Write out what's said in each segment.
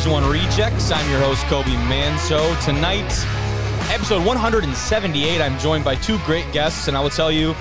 Division One Rejects. I'm your host, Kobe Manso. Tonight, episode 178, I'm joined by two great guests, and I will tell you,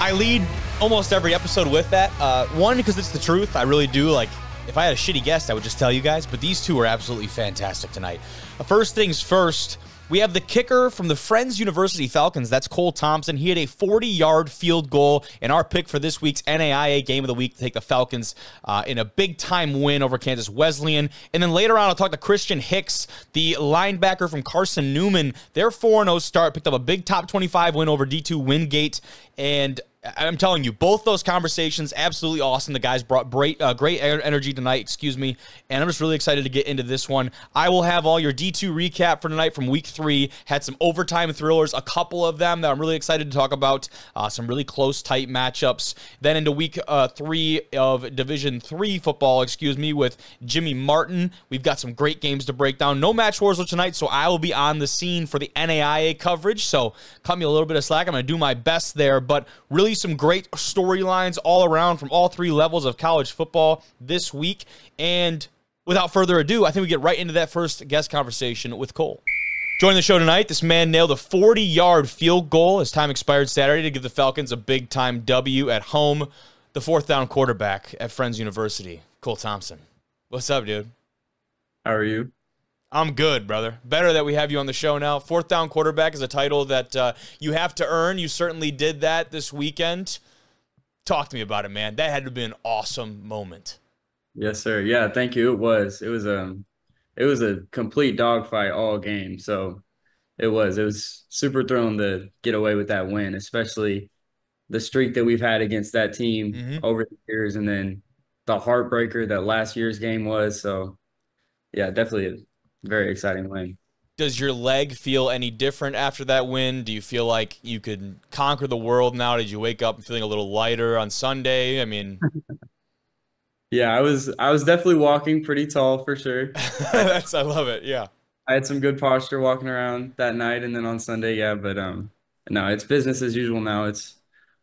I lead almost every episode with that. Uh, one, because it's the truth. I really do. Like, if I had a shitty guest, I would just tell you guys, but these two are absolutely fantastic tonight. Uh, first things first, we have the kicker from the Friends University Falcons. That's Cole Thompson. He had a 40 yard field goal in our pick for this week's NAIA game of the week to take the Falcons uh, in a big time win over Kansas Wesleyan. And then later on, I'll talk to Christian Hicks, the linebacker from Carson Newman. Their 4 0 start picked up a big top 25 win over D2 Wingate. And I'm telling you, both those conversations absolutely awesome. The guys brought great, uh, great energy tonight. Excuse me, and I'm just really excited to get into this one. I will have all your D2 recap for tonight from Week Three. Had some overtime thrillers, a couple of them that I'm really excited to talk about. Uh, some really close, tight matchups. Then into Week uh, Three of Division Three football. Excuse me, with Jimmy Martin. We've got some great games to break down. No match wars tonight, so I will be on the scene for the NAIA coverage. So cut me a little bit of slack. I'm going to do my best there, but really some great storylines all around from all three levels of college football this week. And without further ado, I think we get right into that first guest conversation with Cole. Joining the show tonight, this man nailed a 40 yard field goal as time expired Saturday to give the Falcons a big time W at home. The fourth down quarterback at Friends University, Cole Thompson. What's up, dude? How are you? I'm good, brother. Better that we have you on the show now. Fourth down quarterback is a title that uh, you have to earn. You certainly did that this weekend. Talk to me about it, man. That had to be an awesome moment. Yes, sir. Yeah, thank you. It was. It was um it was a complete dogfight all game. So it was. It was super thrilling to get away with that win, especially the streak that we've had against that team mm-hmm. over the years and then the heartbreaker that last year's game was. So yeah, definitely very exciting win. Does your leg feel any different after that win? Do you feel like you could conquer the world now? Did you wake up feeling a little lighter on Sunday? I mean, yeah, I was I was definitely walking pretty tall for sure. That's I love it. Yeah. I had some good posture walking around that night and then on Sunday, yeah, but um no, it's business as usual now. It's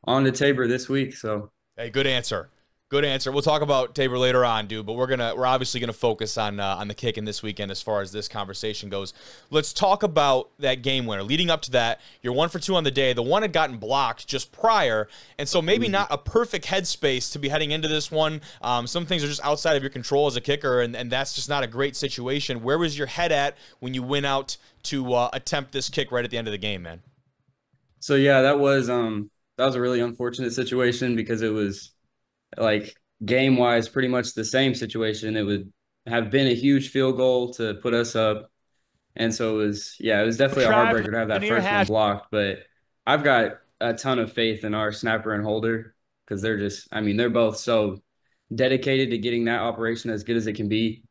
on to Tabor this week, so Hey, good answer. Good answer. We'll talk about Tabor later on, dude. But we're gonna we're obviously gonna focus on uh, on the kick in this weekend as far as this conversation goes. Let's talk about that game winner. Leading up to that, you're one for two on the day. The one had gotten blocked just prior, and so maybe not a perfect headspace to be heading into this one. Um, some things are just outside of your control as a kicker, and, and that's just not a great situation. Where was your head at when you went out to uh, attempt this kick right at the end of the game, man? So yeah, that was um that was a really unfortunate situation because it was like game wise, pretty much the same situation. It would have been a huge field goal to put us up. And so it was, yeah, it was definitely a heartbreaker to have that first one blocked. But I've got a ton of faith in our snapper and holder because they're just, I mean, they're both so dedicated to getting that operation as good as it can be.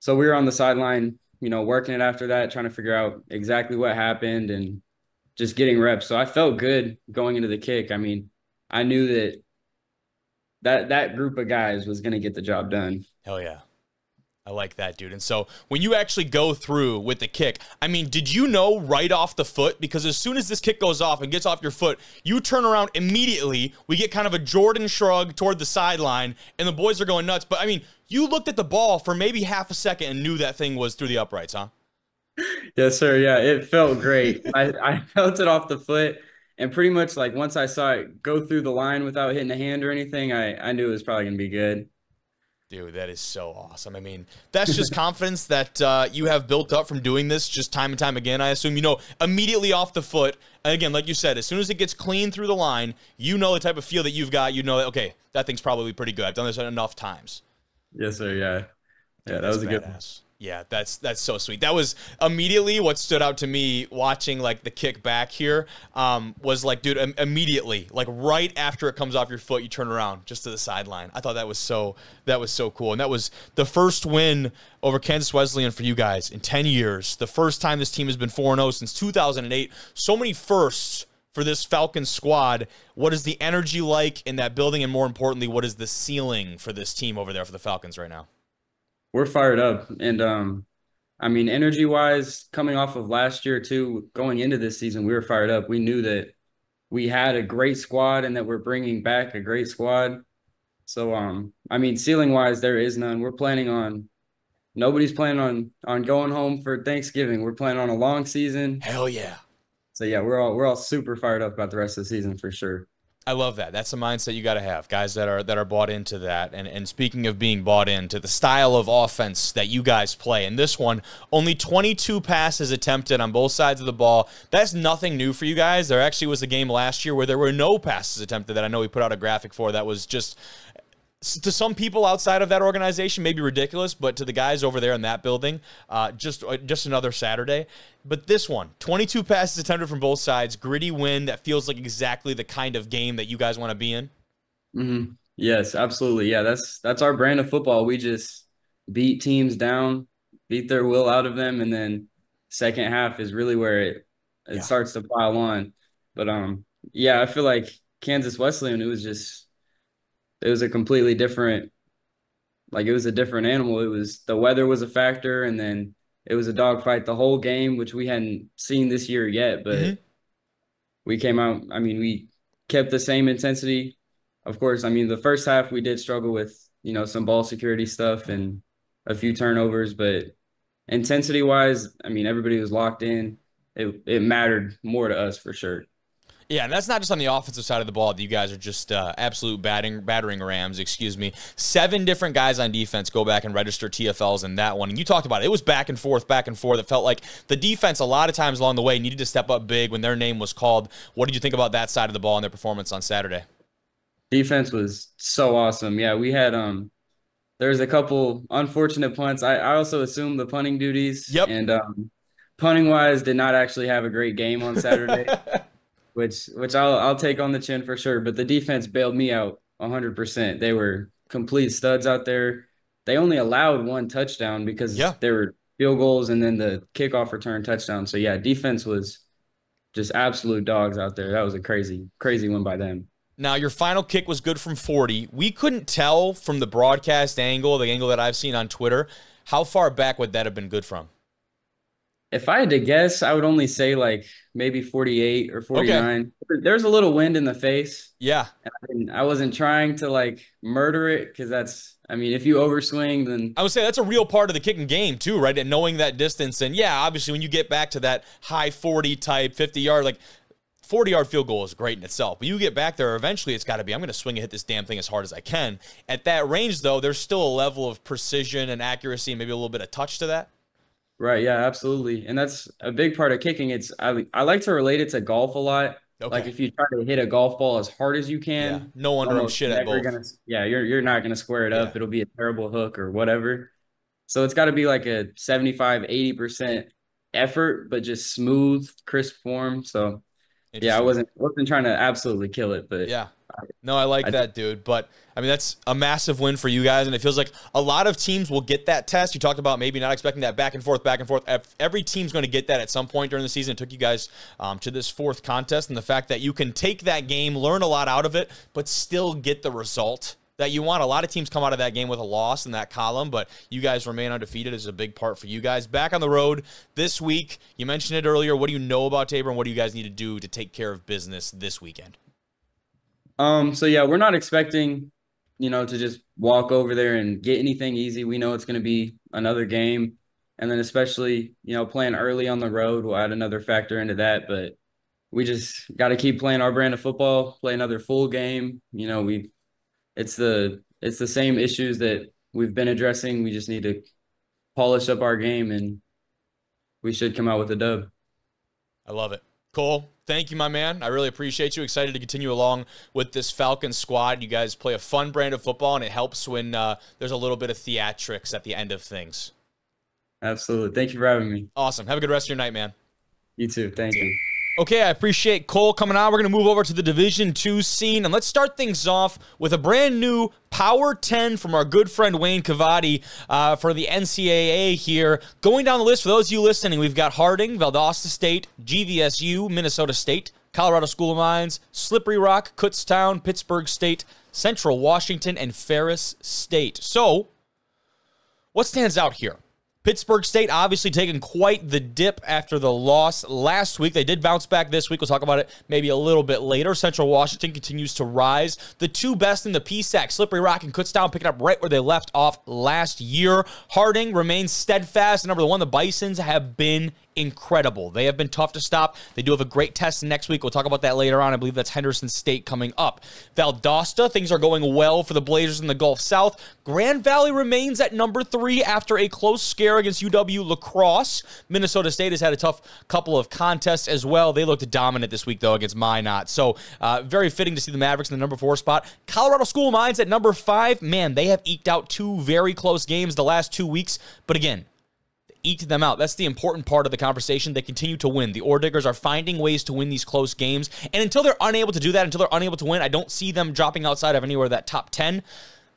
So we were on the sideline, you know, working it after that, trying to figure out exactly what happened and just getting reps. So I felt good going into the kick. I mean, I knew that that that group of guys was going to get the job done. Hell yeah. I like that, dude. And so when you actually go through with the kick, I mean, did you know right off the foot? Because as soon as this kick goes off and gets off your foot, you turn around immediately. We get kind of a Jordan shrug toward the sideline, and the boys are going nuts. But I mean, you looked at the ball for maybe half a second and knew that thing was through the uprights, huh? Yes, sir. Yeah, it felt great. I, I felt it off the foot and pretty much like once I saw it go through the line without hitting the hand or anything, I, I knew it was probably gonna be good. Dude, that is so awesome. I mean, that's just confidence that uh, you have built up from doing this just time and time again. I assume you know immediately off the foot. Again, like you said, as soon as it gets clean through the line, you know the type of feel that you've got. You know that okay, that thing's probably pretty good. I've done this enough times. Yes, sir. Yeah, yeah, Dude, that was a badass. good. Yeah, that's that's so sweet. That was immediately what stood out to me watching like the kick back here. Um, was like, dude, Im- immediately, like right after it comes off your foot, you turn around just to the sideline. I thought that was so that was so cool, and that was the first win over Kansas Wesleyan for you guys in ten years. The first time this team has been four zero oh since two thousand and eight. So many firsts for this Falcons squad. What is the energy like in that building, and more importantly, what is the ceiling for this team over there for the Falcons right now? We're fired up. And um, I mean, energy wise, coming off of last year too, going into this season, we were fired up. We knew that we had a great squad and that we're bringing back a great squad. So, um, I mean, ceiling wise, there is none. We're planning on nobody's planning on on going home for Thanksgiving. We're planning on a long season. Hell yeah. So yeah, we're all we're all super fired up about the rest of the season for sure. I love that. That's the mindset you got to have, guys that are that are bought into that. And and speaking of being bought into the style of offense that you guys play, in this one, only 22 passes attempted on both sides of the ball. That's nothing new for you guys. There actually was a game last year where there were no passes attempted that I know we put out a graphic for that was just to some people outside of that organization maybe ridiculous, but to the guys over there in that building, uh, just uh, just another Saturday. But this one, 22 passes attempted from both sides, gritty win that feels like exactly the kind of game that you guys want to be in. Mm-hmm. Yes, absolutely. Yeah, that's that's our brand of football. We just beat teams down, beat their will out of them, and then second half is really where it it yeah. starts to pile on. But um, yeah, I feel like Kansas Wesleyan, it was just it was a completely different like it was a different animal. It was the weather was a factor and then it was a dogfight the whole game, which we hadn't seen this year yet, but mm-hmm. we came out I mean, we kept the same intensity. Of course, I mean the first half we did struggle with, you know, some ball security stuff and a few turnovers, but intensity wise, I mean everybody was locked in. It it mattered more to us for sure. Yeah, and that's not just on the offensive side of the ball that you guys are just uh, absolute batting, battering rams, excuse me. Seven different guys on defense go back and register TFLs in that one. And you talked about it. It was back and forth, back and forth. It felt like the defense, a lot of times along the way, needed to step up big when their name was called. What did you think about that side of the ball and their performance on Saturday? Defense was so awesome. Yeah, we had um there's a couple unfortunate punts. I, I also assumed the punting duties. Yep. And um punting wise did not actually have a great game on Saturday. which which I'll I'll take on the chin for sure. But the defense bailed me out 100. percent They were complete studs out there. They only allowed one touchdown because yeah. there were field goals and then the kickoff return touchdown. So yeah, defense was just absolute dogs out there. That was a crazy crazy one by them. Now, your final kick was good from 40. We couldn't tell from the broadcast angle, the angle that I've seen on Twitter, how far back would that have been good from? If I had to guess, I would only say like maybe 48 or 49. Okay. There's a little wind in the face. Yeah. I, I wasn't trying to like murder it because that's, I mean, if you overswing, then. I would say that's a real part of the kicking game too, right? And knowing that distance. And yeah, obviously, when you get back to that high 40 type, 50 yard, like 40 yard field goal is great in itself. But you get back there, eventually it's got to be, I'm going to swing and hit this damn thing as hard as I can. At that range, though, there's still a level of precision and accuracy, maybe a little bit of touch to that. Right. Yeah, absolutely. And that's a big part of kicking. It's I I like to relate it to golf a lot. Okay. Like if you try to hit a golf ball as hard as you can, yeah. no wonder I'm shit at both. Gonna, yeah, you're you're not gonna square it up. It'll be a terrible hook or whatever. So it's got to be like a 75, 80% effort, but just smooth, crisp form. So yeah, I wasn't wasn't trying to absolutely kill it, but yeah, no, I like I, that, dude. But I mean, that's a massive win for you guys, and it feels like a lot of teams will get that test. You talked about maybe not expecting that back and forth, back and forth. Every team's going to get that at some point during the season. It took you guys um, to this fourth contest, and the fact that you can take that game, learn a lot out of it, but still get the result that you want. A lot of teams come out of that game with a loss in that column, but you guys remain undefeated is a big part for you guys. Back on the road this week. You mentioned it earlier. What do you know about Tabor, and what do you guys need to do to take care of business this weekend? Um, so yeah, we're not expecting, you know, to just walk over there and get anything easy. We know it's going to be another game. And then especially, you know, playing early on the road will add another factor into that. But we just got to keep playing our brand of football, play another full game. You know, we it's the it's the same issues that we've been addressing. We just need to polish up our game and we should come out with a dub. I love it. Cole, thank you, my man. I really appreciate you. Excited to continue along with this Falcon squad. You guys play a fun brand of football, and it helps when uh, there's a little bit of theatrics at the end of things. Absolutely. Thank you for having me. Awesome. Have a good rest of your night, man. You too. Thank you. Okay, I appreciate Cole coming on. We're going to move over to the Division Two scene, and let's start things off with a brand new Power 10 from our good friend Wayne Cavadi uh, for the NCAA here. Going down the list, for those of you listening, we've got Harding, Valdosta State, GVSU, Minnesota State, Colorado School of Mines, Slippery Rock, Kutztown, Pittsburg State, Central Washington, and Ferris State. So, what stands out here? Pittsburg State obviously taking quite the dip after the loss last week. They did bounce back this week. We'll talk about it maybe a little bit later. Central Washington continues to rise. The two best in the PSAC, Slippery Rock and Kutztown, picking up right where they left off last year. Harding remains steadfast. Number one, the Bisons have been incredible. They have been tough to stop. They do have a great test next week. We'll talk about that later on. I believe that's Henderson State coming up. Valdosta, things are going well for the Blazers in the Gulf South. Grand Valley remains at number three after a close scare against UW La Crosse. Minnesota State has had a tough couple of contests as well. They looked dominant this week, though, against Minot. So, uh, very fitting to see the Mavericks in the number four spot. Colorado School Mines at number five. Man, they have eked out two very close games the last two weeks. But again, eked them out. That's the important part of the conversation. They continue to win. The Ore Diggers are finding ways to win these close games. And until they're unable to do that, until they're unable to win, I don't see them dropping outside of anywhere that top 10.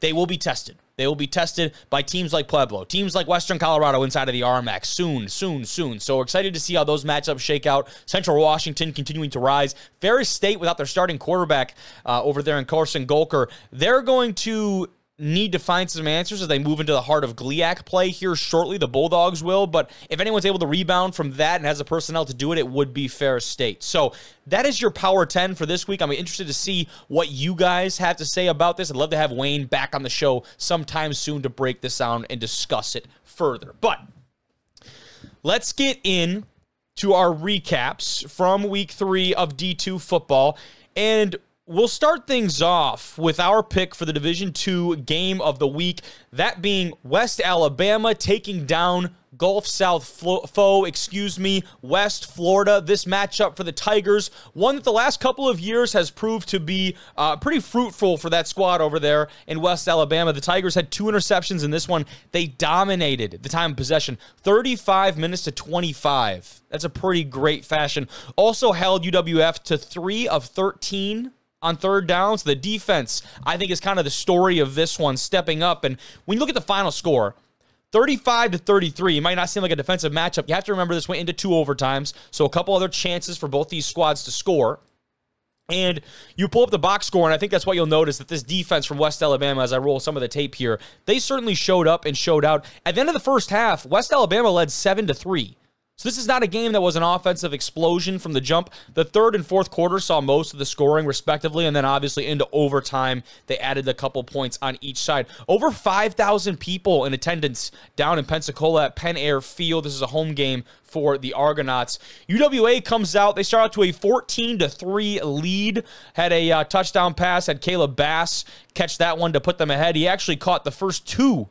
They will be tested. They will be tested by teams like Pueblo, teams like Western Colorado inside of the RMAC soon, soon, soon. So we're excited to see how those matchups shake out. Central Washington continuing to rise. Ferris State without their starting quarterback uh, over there in Carson Gulker, they're going to need to find some answers as they move into the heart of GLIAC play here shortly. The Bulldogs will, but if anyone's able to rebound from that and has the personnel to do it, it would be Ferris State. So that is your Power 10 for this week. I'm interested to see what you guys have to say about this. I'd love to have Wayne back on the show sometime soon to break this down and discuss it further. But let's get in to our recaps from week three of D2 football. And We'll start things off with our pick for the Division Two game of the week. That being West Alabama taking down Gulf South foe, excuse me, West Florida. This matchup for the Tigers, one that the last couple of years has proved to be uh, pretty fruitful for that squad over there in West Alabama. The Tigers had two interceptions in this one. They dominated the time of possession, 35 minutes to 25. That's a pretty great fashion. Also held UWF to three of 13 on third downs. The defense, I think, is kind of the story of this one stepping up. And when you look at the final score, 35 to 33, it might not seem like a defensive matchup. You have to remember this went into two overtimes, so a couple other chances for both these squads to score. And you pull up the box score, and I think that's what you'll notice that this defense from West Alabama, as I roll some of the tape here, they certainly showed up and showed out. At the end of the first half, West Alabama led seven to three. So this is not a game that was an offensive explosion from the jump. The third and fourth quarter saw most of the scoring respectively, and then obviously into overtime, they added a couple points on each side. Over 5,000 people in attendance down in Pensacola at Pen Air Field. This is a home game for the Argonauts. UWA comes out. They start out to a 14 to 3 lead. Had a uh, touchdown pass, had Caleb Bass catch that one to put them ahead. He actually caught the first two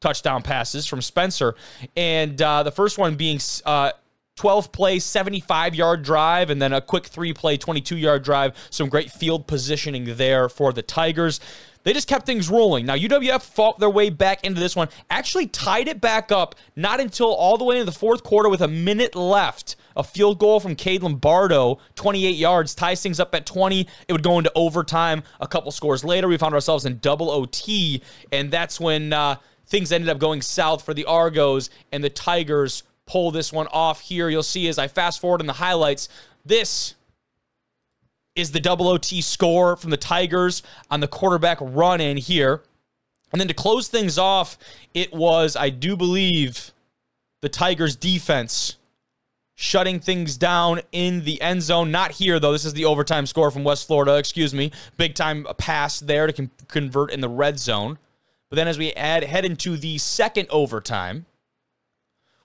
touchdown passes from Spencer. And uh, the first one being uh, 12 play, 75 yard drive, and then a quick three play, 22 yard drive. Some great field positioning there for the Tigers. They just kept things rolling. Now, UWF fought their way back into this one, actually tied it back up, not until all the way into the fourth quarter with a minute left. A field goal from Cade Lombardo, 28 yards, ties things up at 20. It would go into overtime. A couple scores later, we found ourselves in double OT, and that's when uh, things ended up going south for the Argos, and the Tigers pull this one off here. You'll see as I fast forward in the highlights, this is the double OT score from the Tigers on the quarterback run in here. And then to close things off, it was, I do believe, the Tigers defense shutting things down in the end zone. Not here, though. This is the overtime score from West Florida. Excuse me. Big time pass there to con- convert in the red zone. But then as we add head into the second overtime,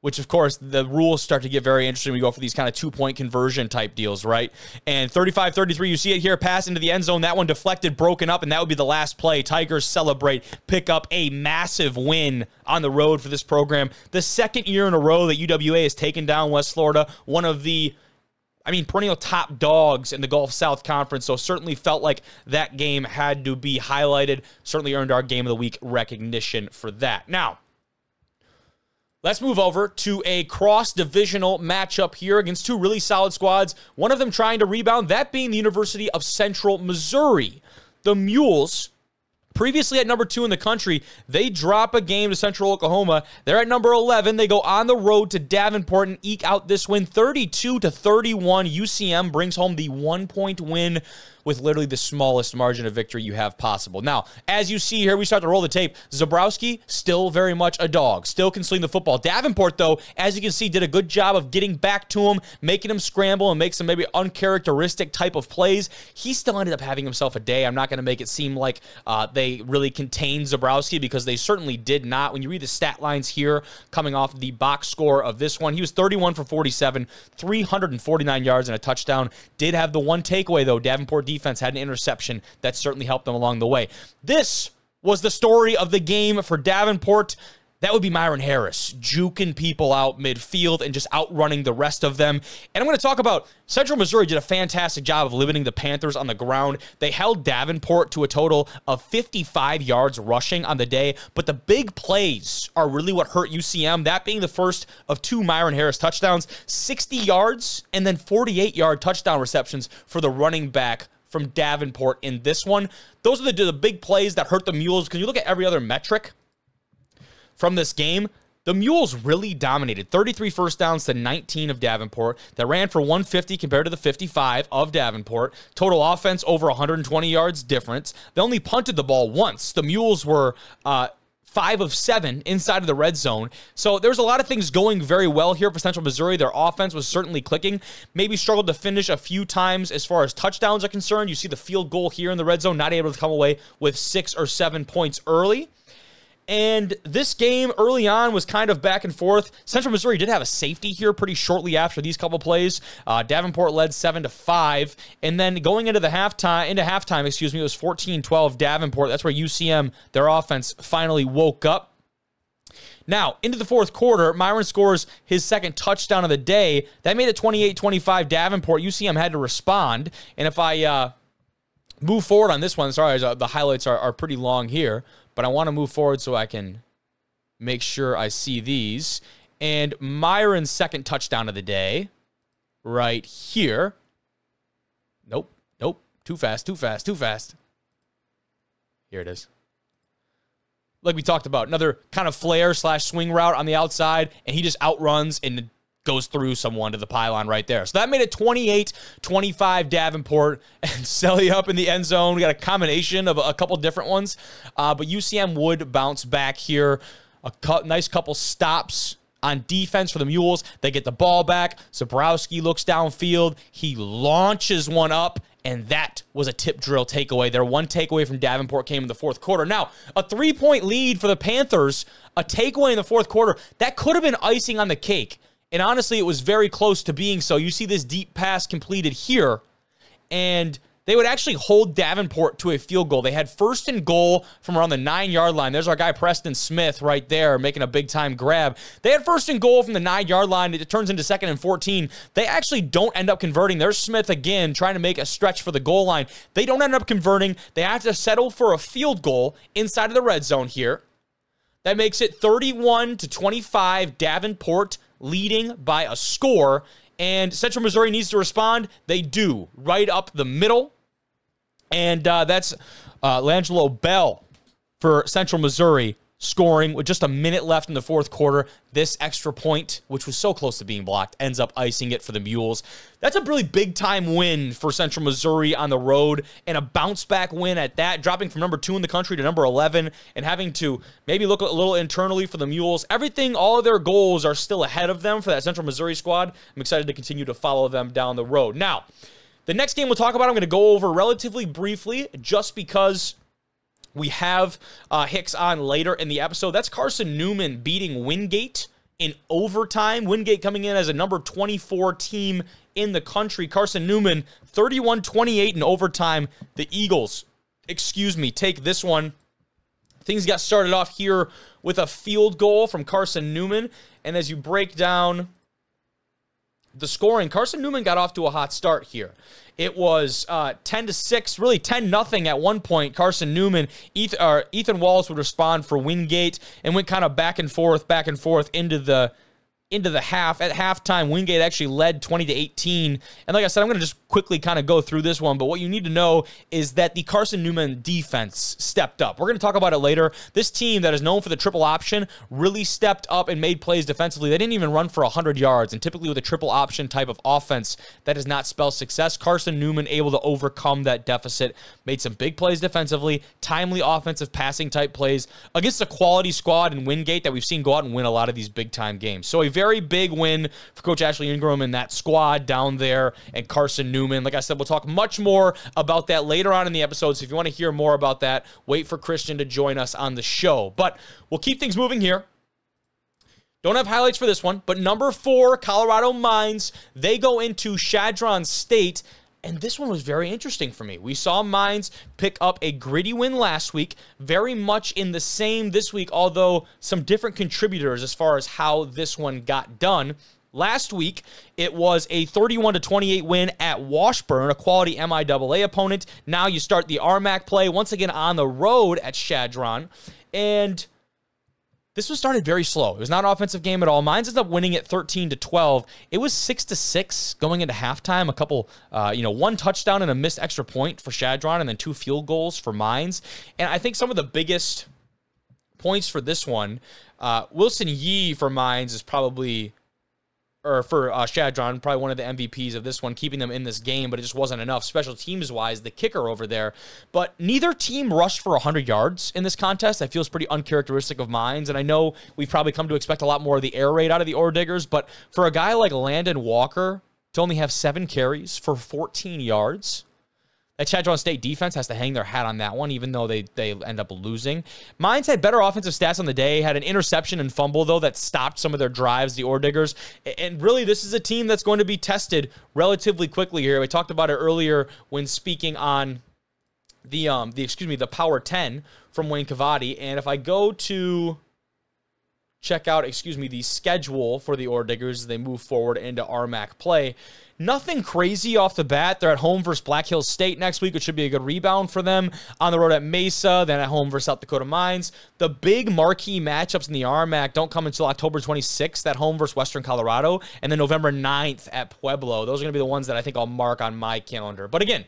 which of course the rules start to get very interesting. We go for these kind of two point conversion type deals, right? And 35 33, you see it here, pass into the end zone. That one deflected, broken up, and that would be the last play. Tigers celebrate, pick up a massive win on the road for this program. The second year in a row that UWA has taken down West Florida, one of the I mean, perennial top dogs in the Gulf South Conference. So certainly felt like that game had to be highlighted. Certainly earned our game of the week recognition for that. Now, let's move over to a cross divisional matchup here against two really solid squads. One of them trying to rebound, that being the University of Central Missouri. The Mules previously at number two in the country. They drop a game to Central Oklahoma. They're at number 11. They go on the road to Davenport and eke out this win 32 to 31. UCM brings home the one point win with literally the smallest margin of victory you have possible. Now, as you see here, we start to roll the tape. Zebrowski, still very much a dog, still can sling the football. Davenport, though, as you can see, did a good job of getting back to him, making him scramble and make some maybe uncharacteristic type of plays. He still ended up having himself a day. I'm not going to make it seem like uh, they really contained Zebrowski because they certainly did not. When you read the stat lines here, coming off the box score of this one, he was 31 for 47, 349 yards and a touchdown. Did have the one takeaway, though. Davenport defense had an interception that certainly helped them along the way. This was the story of the game for Davenport. That would be Myron Harris, juking people out midfield and just outrunning the rest of them. And I'm going to talk about Central Missouri did a fantastic job of limiting the Panthers on the ground. They held Davenport to a total of 55 yards rushing on the day, but the big plays are really what hurt UCM. That being the first of two Myron Harris touchdowns, 60 yards and then 48 yard touchdown receptions for the running back from Davenport in this one. Those are the, the big plays that hurt the Mules. Because you look at every other metric from this game, the Mules really dominated 33 first downs to 19 of Davenport. That ran for 150 compared to the 55 of Davenport. Total offense over 120 yards difference. They only punted the ball once. The Mules were uh, five of seven inside of the red zone. So there's a lot of things going very well here for Central Missouri. Their offense was certainly clicking. Maybe struggled to finish a few times as far as touchdowns are concerned. You see the field goal here in the red zone, not able to come away with six or seven points early. And this game early on was kind of back and forth. Central Missouri did have a safety here pretty shortly after these couple plays. Uh, Davenport led seven to five, and then going into the halftime, into halftime, excuse me, it was 14-12 Davenport. That's where UCM, their offense, finally woke up. Now, into the fourth quarter, Myron scores his second touchdown of the day. That made it 28-25 Davenport. UCM had to respond, and if I uh, move forward on this one, sorry, the highlights are, are pretty long here but I want to move forward so I can make sure I see these. And Myron's second touchdown of the day, right here. Nope, nope, too fast, too fast, too fast. Here it is. Like we talked about, another kind of flare slash swing route on the outside, and he just outruns and goes through someone to the pylon right there. So that made it 28 25 Davenport and Selly up in the end zone. We got a combination of a couple different ones, uh, but UCM would bounce back here. A cu- nice couple stops on defense for the Mules. They get the ball back. Zebrowski looks downfield. He launches one up, and that was a tip drill takeaway. Their one takeaway from Davenport came in the fourth quarter. Now, a three point lead for the Panthers, a takeaway in the fourth quarter, that could have been icing on the cake. And honestly, it was very close to being so. You see this deep pass completed here, and they would actually hold Davenport to a field goal. They had first and goal from around the nine yard line. There's our guy Preston Smith right there making a big time grab. They had first and goal from the nine yard line. It turns into second and 14. They actually don't end up converting. There's Smith again trying to make a stretch for the goal line. They don't end up converting. They have to settle for a field goal inside of the red zone here. That makes it 31 to 25 Davenport leading by a score. And Central Missouri needs to respond. They do, right up the middle. And uh, that's uh, Langelo Bell for Central Missouri scoring with just a minute left in the fourth quarter. This extra point, which was so close to being blocked, ends up icing it for the Mules. That's a really big time win for Central Missouri on the road and a bounce back win at that, dropping from number two in the country to number 11 and having to maybe look a little internally for the Mules. Everything, all of their goals are still ahead of them for that Central Missouri squad. I'm excited to continue to follow them down the road. Now, the next game we'll talk about, I'm going to go over relatively briefly just because we have uh, Hicks on later in the episode. That's Carson Newman beating Wingate in overtime. Wingate coming in as a number 24 team in the country. Carson Newman, 31 28 in overtime. The Eagles, excuse me, take this one. Things got started off here with a field goal from Carson Newman. And as you break down the scoring, Carson Newman got off to a hot start here. It was uh, 10 to 6, really 10 nothing at one point. Carson Newman, Ethan, Ethan Wallace would respond for Wingate and went kind of back and forth, back and forth into the into the half. At halftime, Wingate actually led 20 to 18. And like I said, I'm going to just quickly kind of go through this one. But what you need to know is that the Carson Newman defense stepped up. We're going to talk about it later. This team that is known for the triple option really stepped up and made plays defensively. They didn't even run for 100 yards. And typically with a triple option type of offense, that does not spell success. Carson Newman able to overcome that deficit, made some big plays defensively, timely offensive passing type plays against a quality squad in Wingate that we've seen go out and win a lot of these big time games. So a very big win for Coach Ashley Ingram and that squad down there and Carson Newman. Like I said, we'll talk much more about that later on in the episode. So if you want to hear more about that, wait for Christian to join us on the show. But we'll keep things moving here. Don't have highlights for this one, but number four, Colorado Mines, they go into Chadron State. And this one was very interesting for me. We saw Mines pick up a gritty win last week, very much in the same this week, although some different contributors as far as how this one got done. Last week, it was a 31 to 28 win at Washburn, a quality MIAA opponent. Now you start the RMAC play once again on the road at Chadron. And this was started very slow. It was not an offensive game at all. Mines ended up winning it 13 to 12. It was six to six going into halftime. A couple, uh, you know, one touchdown and a missed extra point for Chadron, and then two field goals for Mines. And I think some of the biggest points for this one, uh, Wilson Yee for Mines is probably or for uh, Chadron, probably one of the MVPs of this one, keeping them in this game, but it just wasn't enough, special teams wise, the kicker over there. But neither team rushed for 100 yards in this contest. That feels pretty uncharacteristic of Mines. And I know we've probably come to expect a lot more of the air raid out of the Ore Diggers, but for a guy like Landon Walker to only have seven carries for 14 yards, that Chadron State defense has to hang their hat on that one, even though they they end up losing. Mines had better offensive stats on the day, had an interception and fumble, though, that stopped some of their drives, the Ore Diggers. And really, this is a team that's going to be tested relatively quickly here. We talked about it earlier when speaking on the um the excuse me, the Power 10 from Wayne Cavadi. And if I go to check out, excuse me, the schedule for the Ore Diggers as they move forward into RMAC play. Nothing crazy off the bat. They're at home versus Black Hills State next week, which should be a good rebound for them. On the road at Mesa, then at home versus South Dakota Mines. The big marquee matchups in the RMAC don't come until October 26th at home versus Western Colorado, and then November 9th at Pueblo. Those are going to be the ones that I think I'll mark on my calendar. But again,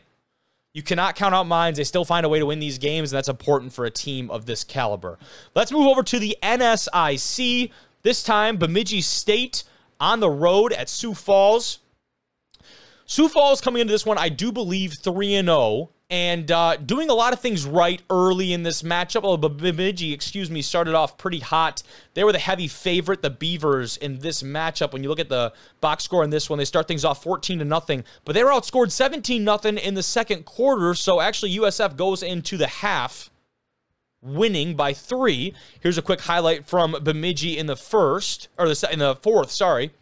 you cannot count out Mines. They still find a way to win these games, and that's important for a team of this caliber. Let's move over to the NSIC. This time, Bemidji State on the road at Sioux Falls. Sioux Falls coming into this one, I do believe 3 and 0 and uh, doing a lot of things right early in this matchup. Oh, Bemidji, excuse me, started off pretty hot. They were the heavy favorite, the Beavers, in this matchup. When you look at the box score in this one, they start things off 14 to nothing, but they were outscored 17 nothing in the second quarter. So actually, USF goes into the half winning by three. Here's a quick highlight from Bemidji in the first or the in the fourth. Sorry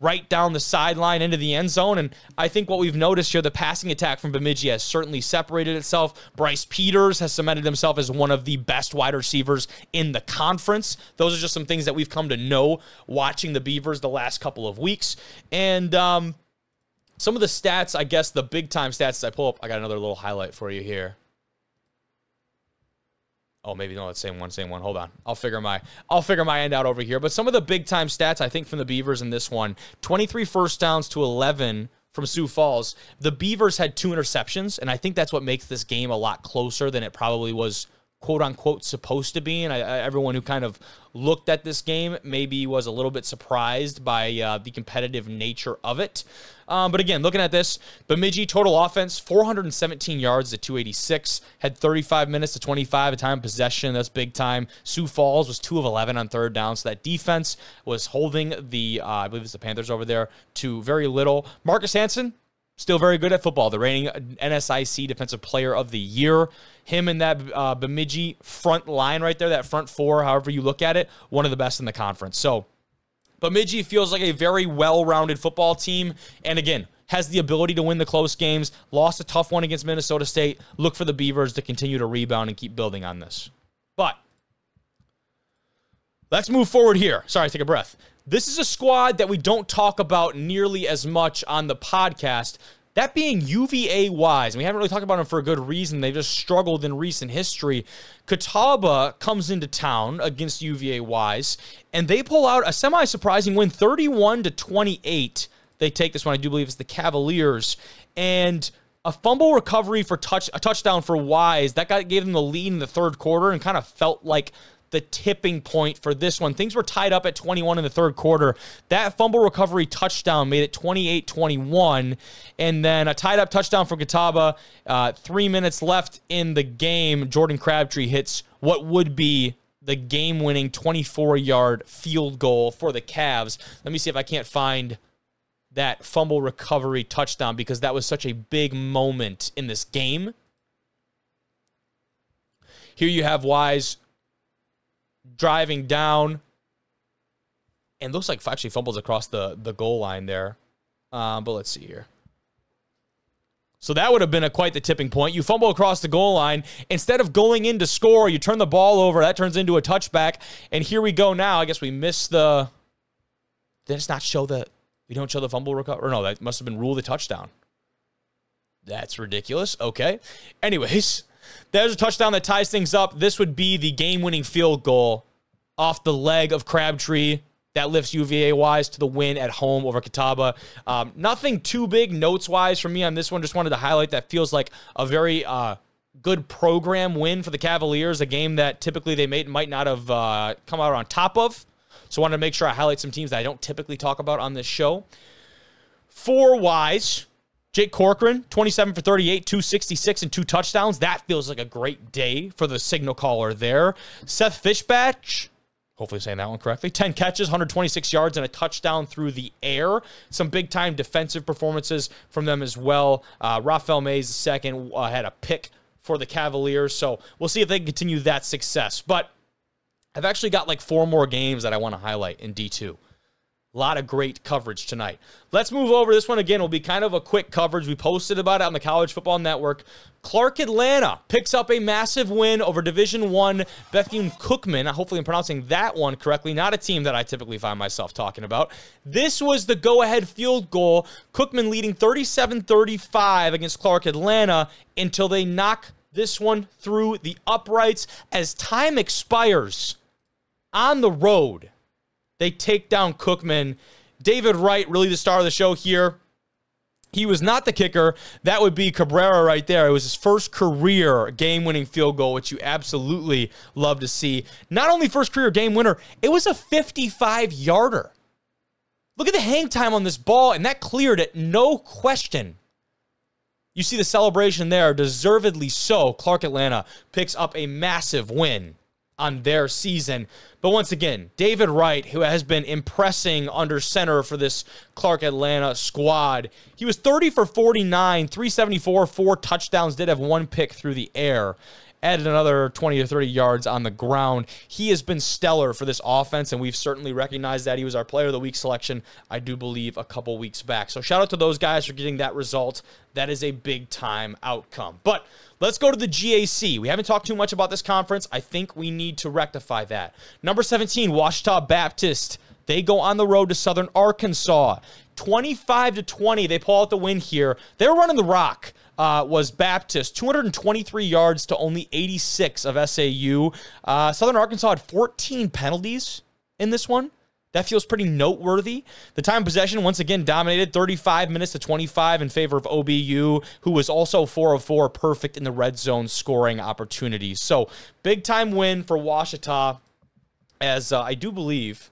right down the sideline into the end zone. And I think what we've noticed here, the passing attack from Bemidji has certainly separated itself. Bryce Peters has cemented himself as one of the best wide receivers in the conference. Those are just some things that we've come to know watching the Beavers the last couple of weeks. And, um, some of the stats, I guess the big time stats I pull up, I got another little highlight for you here. Oh, maybe no, it's same one, same one. Hold on. I'll figure my I'll figure my end out over here. But some of the big time stats I think from the Beavers in this one, 23 first downs to 11 from Sioux Falls. The Beavers had two interceptions, and I think that's what makes this game a lot closer than it probably was quote unquote supposed to be. And I, everyone who kind of looked at this game maybe was a little bit surprised by uh, the competitive nature of it. Um, but again, looking at this, Bemidji total offense 417 yards to 286, had 35 minutes to 25 a time possession. That's big time. Sioux Falls was two of 11 on third down, so that defense was holding the uh, I believe it's the Panthers over there to very little. Marcus Hanson still very good at football. The reigning NSIC Defensive Player of the Year. Him and that uh, Bemidji front line right there, that front four, however you look at it, one of the best in the conference. So Bemidji feels like a very well-rounded football team, and again has the ability to win the close games. Lost a tough one against Minnesota State. Look for the Beavers to continue to rebound and keep building on this. But let's move forward here. Sorry, take a breath. This is a squad that we don't talk about nearly as much on the podcast. That being UVA Wise, and we haven't really talked about them for a good reason. They've just struggled in recent history. Catawba comes into town against UVA Wise, and they pull out a semi surprising win 31 to 28. They take this one, I do believe it's the Cavaliers. And a fumble recovery for touch a touchdown for Wise that got gave them the lead in the third quarter and kind of felt like the tipping point for this one. Things were tied up at 21 in the third quarter. That fumble recovery touchdown made it 28 21. And then a tied up touchdown for Catawba. Uh, three minutes left in the game. Jordan Crabtree hits what would be the game winning 24 yard field goal for the Cavs. Let me see if I can't find that fumble recovery touchdown because that was such a big moment in this game. Here you have Wise driving down, and looks like actually fumbles across the the goal line there. Um, but let's see here. So that would have been a quite the tipping point. You fumble across the goal line. Instead of going in to score, you turn the ball over. That turns into a touchback. And here we go now. I guess we missed the. Did it not show the. We don't show the fumble recovery? No, that must have been rule the touchdown. That's ridiculous. Okay. Anyways, there's a touchdown that ties things up. This would be the game winning field goal off the leg of Crabtree that lifts UVA Wise to the win at home over Catawba. Um, nothing too big notes wise for me on this one. Just wanted to highlight that feels like a very uh, good program win for the Cavaliers, a game that typically they may, might not have uh, come out on top of. So I wanted to make sure I highlight some teams that I don't typically talk about on this show. For Wise, Jake Corcoran, 27 for 38, 266, and two touchdowns. That feels like a great day for the signal caller there. Seth Fishbach, hopefully saying that one correctly. 10 catches, 126 yards, and a touchdown through the air. Some big time defensive performances from them as well. Uh, Rafael Mays, second, uh, had a pick for the Cavaliers. So we'll see if they can continue that success. But I've actually got like four more games that I want to highlight in D2. Lot of great coverage tonight. Let's move over. This one again will be kind of a quick coverage. We posted about it on the College Football Network. Clark Atlanta picks up a massive win over Division One Bethune Cookman. Hopefully, I'm pronouncing that one correctly. Not a team that I typically find myself talking about. This was the go-ahead field goal. Cookman leading 37-35 against Clark Atlanta until they knock this one through the uprights as time expires on the road they take down Cookman. David Wright, really the star of the show here. He was not the kicker. That would be Cabrera right there. It was his first career game winning field goal, which you absolutely love to see. Not only first career game winner, it was a 55 yarder. Look at the hang time on this ball, and that cleared it, no question. You see the celebration there, deservedly so. Clark Atlanta picks up a massive win on their season. But once again, David Wright, who has been impressing under center for this Clark Atlanta squad, he was 30 for 49, 374, four touchdowns, did have one pick through the air. Added another 20 or 30 yards on the ground. He has been stellar for this offense, and we've certainly recognized that. He was our player of the week selection, I do believe, a couple weeks back. So shout out to those guys for getting that result. That is a big time outcome. But Let's go to the GAC. We haven't talked too much about this conference. I think we need to rectify that. Number 17, Ouachita Baptist. They go on the road to Southern Arkansas. 25 to 20, they pull out the win here. They were running the rock. Uh, was Baptist, 223 yards to only 86 of SAU. Uh, Southern Arkansas had 14 penalties in this one. That feels pretty noteworthy. The time possession once again dominated 35 minutes to 25 in favor of OBU, who was also 4 of 4 perfect in the red zone scoring opportunities. So, big time win for Ouachita, as uh, I do believe.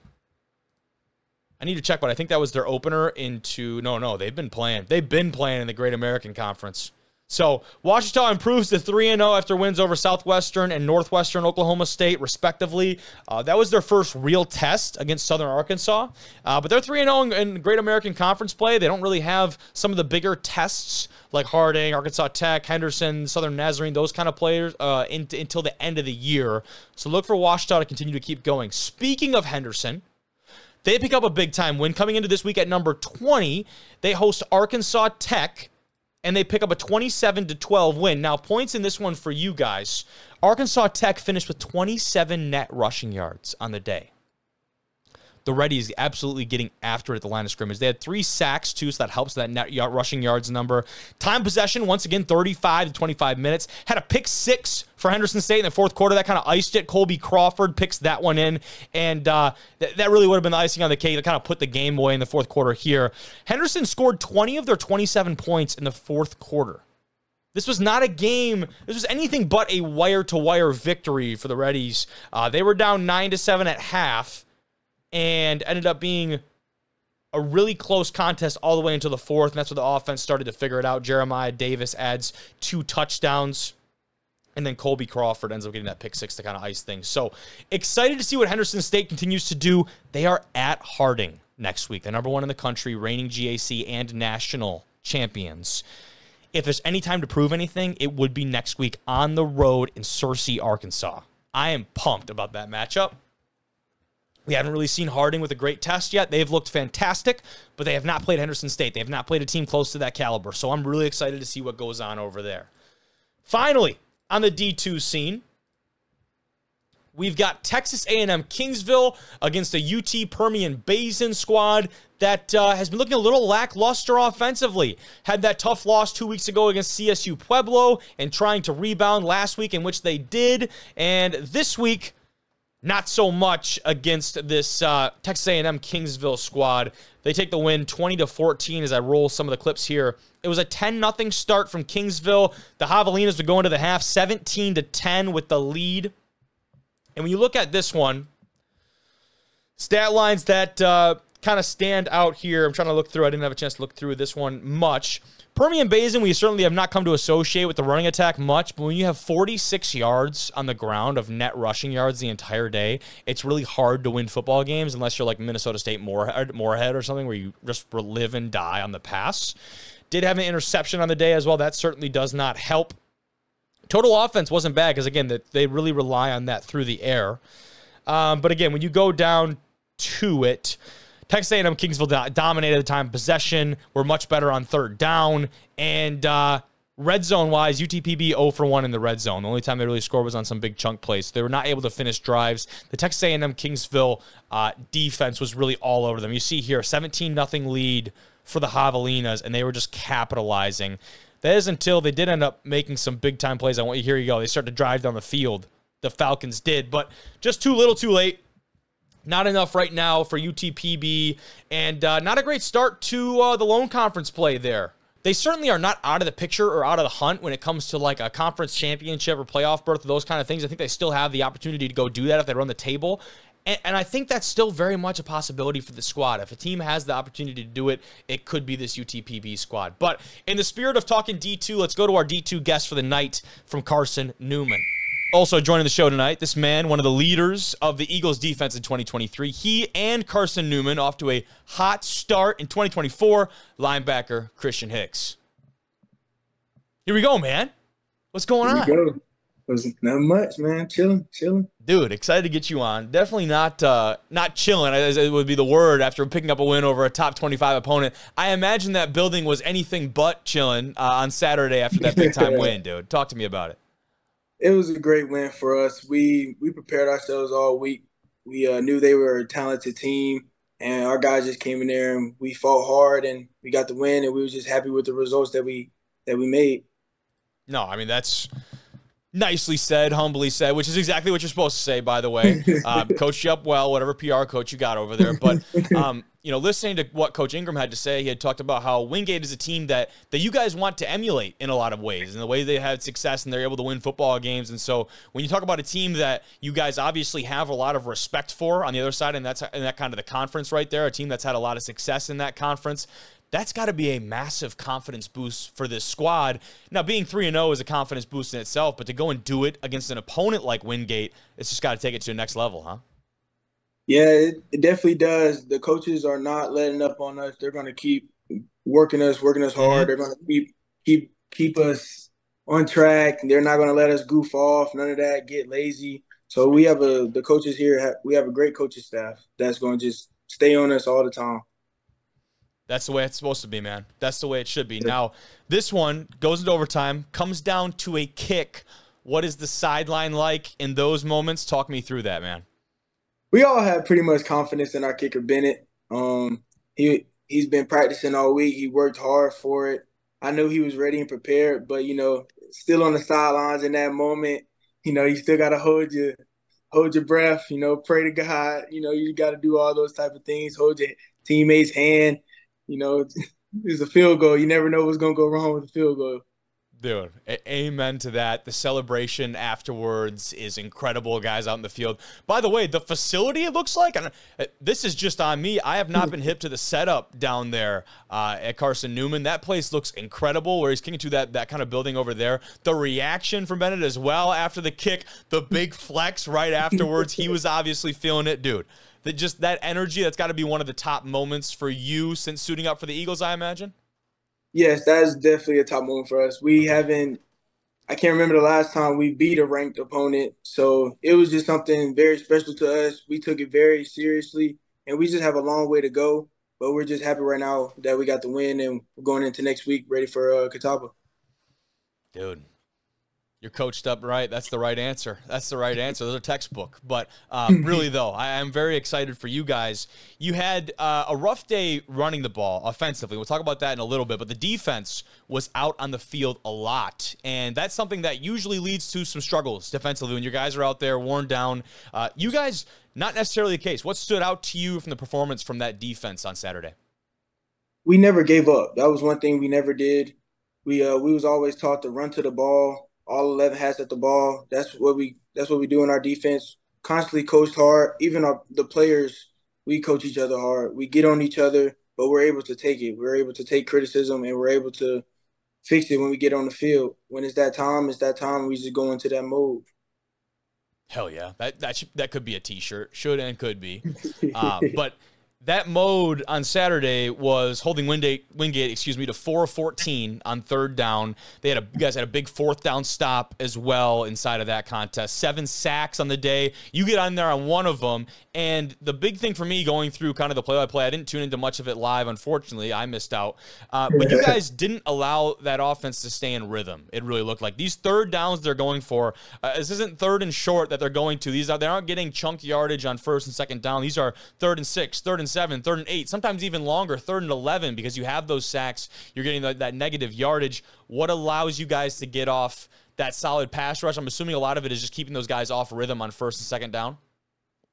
I need to check, but I think that was their opener into. No, no, they've been playing. They've been playing in the Great American Conference. So Ouachita improves to 3 0 after wins over Southwestern and Northwestern Oklahoma State, respectively. Uh, that was their first real test against Southern Arkansas. Uh, but they're 3 0 in Great American Conference play. They don't really have some of the bigger tests like Harding, Arkansas Tech, Henderson, Southern Nazarene, those kind of players uh, in, until the end of the year. So look for Ouachita to continue to keep going. Speaking of Henderson, they pick up a big time win coming into this week at number 20. They host Arkansas Tech and they pick up a 27 to 12 win. Now, points in this one for you guys. Arkansas Tech finished with 27 net rushing yards on the day. The Reddies absolutely getting after it at the line of scrimmage. They had three sacks too, so that helps that net rushing yards number. Time possession once again 35 to 25 minutes. Had a pick six for Henderson State in the fourth quarter. That kind of iced it. Colby Crawford picks that one in, and uh, th- that really would have been the icing on the cake that kind of put the game away in the fourth quarter here. Henderson scored 20 of their 27 points in the fourth quarter. This was not a game. This was anything but a wire to wire victory for the Reddies. Uh, they were down nine to seven at half, and ended up being a really close contest all the way into the fourth. And that's where the offense started to figure it out. Jeremiah Davis adds two touchdowns. And then Colby Crawford ends up getting that pick six to kind of ice things. So excited to see what Henderson State continues to do. They are at Harding next week, the number one in the country, reigning GAC and national champions if there's any time to prove anything, it would be next week on the road in Searcy, Arkansas. I am pumped about that matchup. We haven't really seen Harding with a great test yet. They've looked fantastic, but they have not played Henderson State. They have not played a team close to that caliber. So I'm really excited to see what goes on over there. Finally, on the D2 scene, We've got Texas A&M Kingsville against a UT Permian Basin squad that uh, has been looking a little lackluster offensively. Had that tough loss two weeks ago against CSU Pueblo and trying to rebound last week, in which they did. And this week, not so much against this uh, Texas A&M Kingsville squad. They take the win 20 to 14 as I roll some of the clips here. It was a 10 0 start from Kingsville. The Javelinas would go into the half 17 to 10 with the lead. And when you look at this one, stat lines that uh, kind of stand out here. I'm trying to look through. I didn't have a chance to look through this one much. Permian Basin, we certainly have not come to associate with the running attack much, but when you have 46 yards on the ground of net rushing yards the entire day, it's really hard to win football games unless you're like Minnesota State Moorhead, Moorhead or something where you just live and die on the pass. Did have an interception on the day as well. That certainly does not help Total offense wasn't bad because again, that they really rely on that through the air. Um, but again, when you go down to it, Texas A&M Kingsville dominated the time possession. We're much better on third down and uh, red zone wise. UTPB 0 for 1 in the red zone. The only time they really scored was on some big chunk plays. They were not able to finish drives. The Texas A&M Kingsville uh, defense was really all over them. You see here, 17 nothing lead for the Javelinas, and they were just capitalizing. That is until they did end up making some big time plays. I want you here you go. They start to drive down the field. The Falcons did, but just too little, too late. Not enough right now for UTPB, and uh, not a great start to uh, the lone conference play there. They certainly are not out of the picture or out of the hunt when it comes to like a conference championship or playoff berth, those kind of things. I think they still have the opportunity to go do that if they run the table. And, and, I think that's still very much a possibility for the squad. If a team has the opportunity to do it, it could be this UTPB squad. But in the spirit of talking D2, let's go to our D2 guest for the night from Carson Newman. Also joining the show tonight, this man, one of the leaders of the Eagles defense in 2023. He and Carson Newman off to a hot start in 2024. Linebacker Christian Hicks. Here we go, man. What's going on? was not much, man. Chilling, chilling. Dude, excited to get you on. Definitely not uh, not chilling, as it would be the word after picking up a win over a top 25 opponent. I imagine that building was anything but chilling uh, on Saturday after that big time win, dude. Talk to me about it. It was a great win for us. We we prepared ourselves all week. We uh, knew they were a talented team, and our guys just came in there and we fought hard and we got the win, and we were just happy with the results that we that we made. No, I mean that's nicely said, humbly said, which is exactly what you're supposed to say, by the way. Um, coached you up well, whatever PR coach you got over there. But, um, you know, listening to what Coach Ingram had to say, he had talked about how Wingate is a team that, that you guys want to emulate in a lot of ways, and the way they had success and they're able to win football games. And so when you talk about a team that you guys obviously have a lot of respect for on the other side, and that's and that kind of the conference right there, a team that's had a lot of success in that conference, that's got to be a massive confidence boost for this squad. Now, being 3 0 is a confidence boost in itself, but to go and do it against an opponent like Wingate, it's just got to take it to the next level, huh? Yeah, it, it definitely does. The coaches are not letting up on us. They're going to keep working us, working us hard. Mm-hmm. They're going to keep keep keep us on track. They're not going to let us goof off. None of that. Get lazy. So we have a the coaches here. Have, we have a great coaching staff that's going to just stay on us all the time. That's the way it's supposed to be, man. That's the way it should be. Now, this one goes into overtime, comes down to a kick. What is the sideline like in those moments? Talk me through that, man. We all have pretty much confidence in our kicker Bennett. Um, he he's been practicing all week. He worked hard for it. I knew he was ready and prepared, but you know, still on the sidelines in that moment. You know, you still got to hold your hold your breath. You know, pray to God. You know, you got to do all those type of things. Hold your teammate's hand. You know, it's a field goal. You never know what's gonna go wrong with a field goal. Dude, amen to that. The celebration afterwards is incredible, guys out in the field. By the way, the facility it looks like, and uh, this is just on me. I have not been hip to the setup down there uh, at Carson Newman. That place looks incredible. Where he's kicking to that that kind of building over there. The reaction from Bennett as well after the kick, the big flex right afterwards. he was obviously feeling it, dude. That just that energy. That's got to be one of the top moments for you since suiting up for the Eagles, I imagine. Yes, that is definitely a top moment for us. We haven't I can't remember the last time we beat a ranked opponent. So it was just something very special to us. We took it very seriously and we just have a long way to go. But we're just happy right now that we got the win and we're going into next week ready for uh, Catawba. Dude, you're coached up right. That's the right answer. That's the right answer. Those are textbook. But um, really, though, I am very excited for you guys. You had uh, a rough day running the ball offensively. We'll talk about that in a little bit. But the defense was out on the field a lot. And that's something that usually leads to some struggles defensively when your guys are out there worn down. Uh, you guys, not necessarily the case. What stood out to you from the performance from that defense on Saturday? We never gave up. That was one thing we never did. We uh, we was always taught to run to the ball all 11 hats at the ball. That's what we that's what we do in our defense. Constantly coached hard. Even our the players, we coach each other hard. We get on each other, but we're able to take it. We're able to take criticism and we're able to fix it when we get on the field. When it's that time, it's that time. We just go into that mode. Hell yeah, that that should, that could be a T-shirt. Should and could be, uh, but that mode on Saturday was holding Wingate, Wingate, excuse me, to four of fourteen on third down. They had a you guys had a big fourth down stop as well inside of that contest. Seven sacks on the day. You get on there on one of them, and the big thing for me going through kind of the play-by-play, I didn't tune into much of it live. Unfortunately, I missed out. Uh, but you guys didn't allow that offense to stay in rhythm. It really looked like these third downs they're going for. Uh, this isn't third and short that they're going to. These are they aren't getting chunk yardage on first and second down. These are third and six, third and seven, third and eight, sometimes even longer, third and 11, because you have those sacks. You're getting the, that negative yardage. What allows you guys to get off that solid pass rush? I'm assuming a lot of it is just keeping those guys off rhythm on first and second down.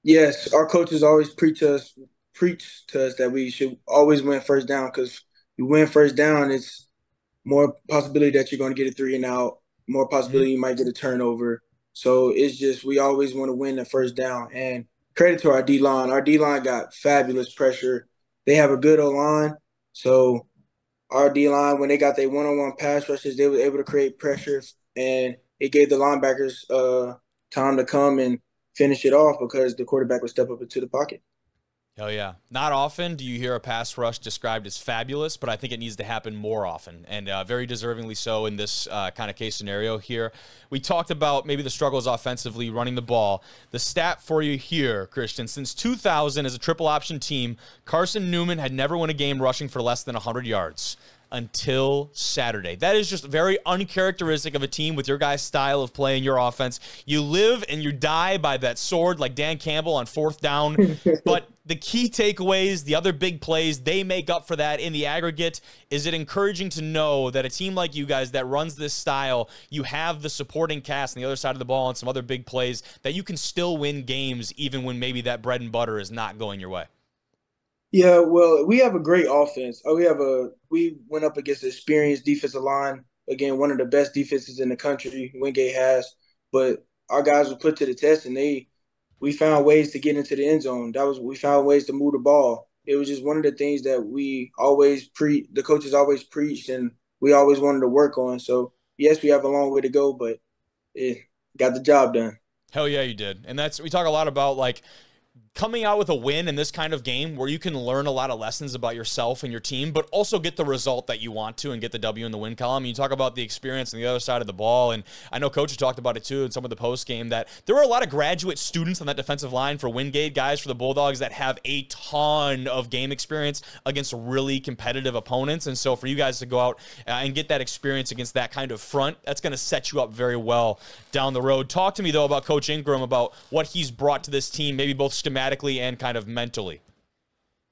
Yes, our coaches always preach us preach to us that we should always win first down because you win first down, it's more possibility that you're going to get a three and out, more possibility mm-hmm. you might get a turnover. So it's just we always want to win the first down. And credit to our D line. Our D line got fabulous pressure. They have a good O line. So our D line, when they got their one on one pass rushes, they were able to create pressure and it gave the linebackers uh, time to come and finish it off because the quarterback would step up into the pocket. Hell yeah. Not often do you hear a pass rush described as fabulous, but I think it needs to happen more often, and uh, very deservingly so in this uh, kind of case scenario here. We talked about maybe the struggles offensively running the ball. The stat for you here, Christian, since 2000 as a triple option team, Carson Newman had never won a game rushing for less than 100 yards until Saturday. That is just very uncharacteristic of a team with your guys' style of play and your offense. You live and you die by that sword like Dan Campbell on fourth down. but the key takeaways, the other big plays, they make up for that in the aggregate. Is it encouraging to know that a team like you guys that runs this style, you have the supporting cast on the other side of the ball and some other big plays that you can still win games even when maybe that bread and butter is not going your way? Yeah, well, we have a great offense. Oh, we have a we went up against an experienced defensive line. Again, one of the best defenses in the country. Wingate has, but our guys were put to the test, and they we found ways to get into the end zone. That was we found ways to move the ball. It was just one of the things that we always pre the coaches always preached, and we always wanted to work on. So yes, we have a long way to go, but it got the job done. Hell yeah, you did. And that's we talk a lot about like coming out with a win in this kind of game where you can learn a lot of lessons about yourself and your team, but also get the result that you want to and get the W in the win column. You talk about the experience on the other side of the ball, and I know Coach talked about it too in some of the post game that there were a lot of graduate students on that defensive line for Wingate guys for the Bulldogs that have a ton of game experience against really competitive opponents, and so for you guys to go out uh, and get that experience against that kind of front, that's going to set you up very well down the road. Talk to me though about Coach Ingram about what he's brought to this team, maybe both schematically and kind of mentally?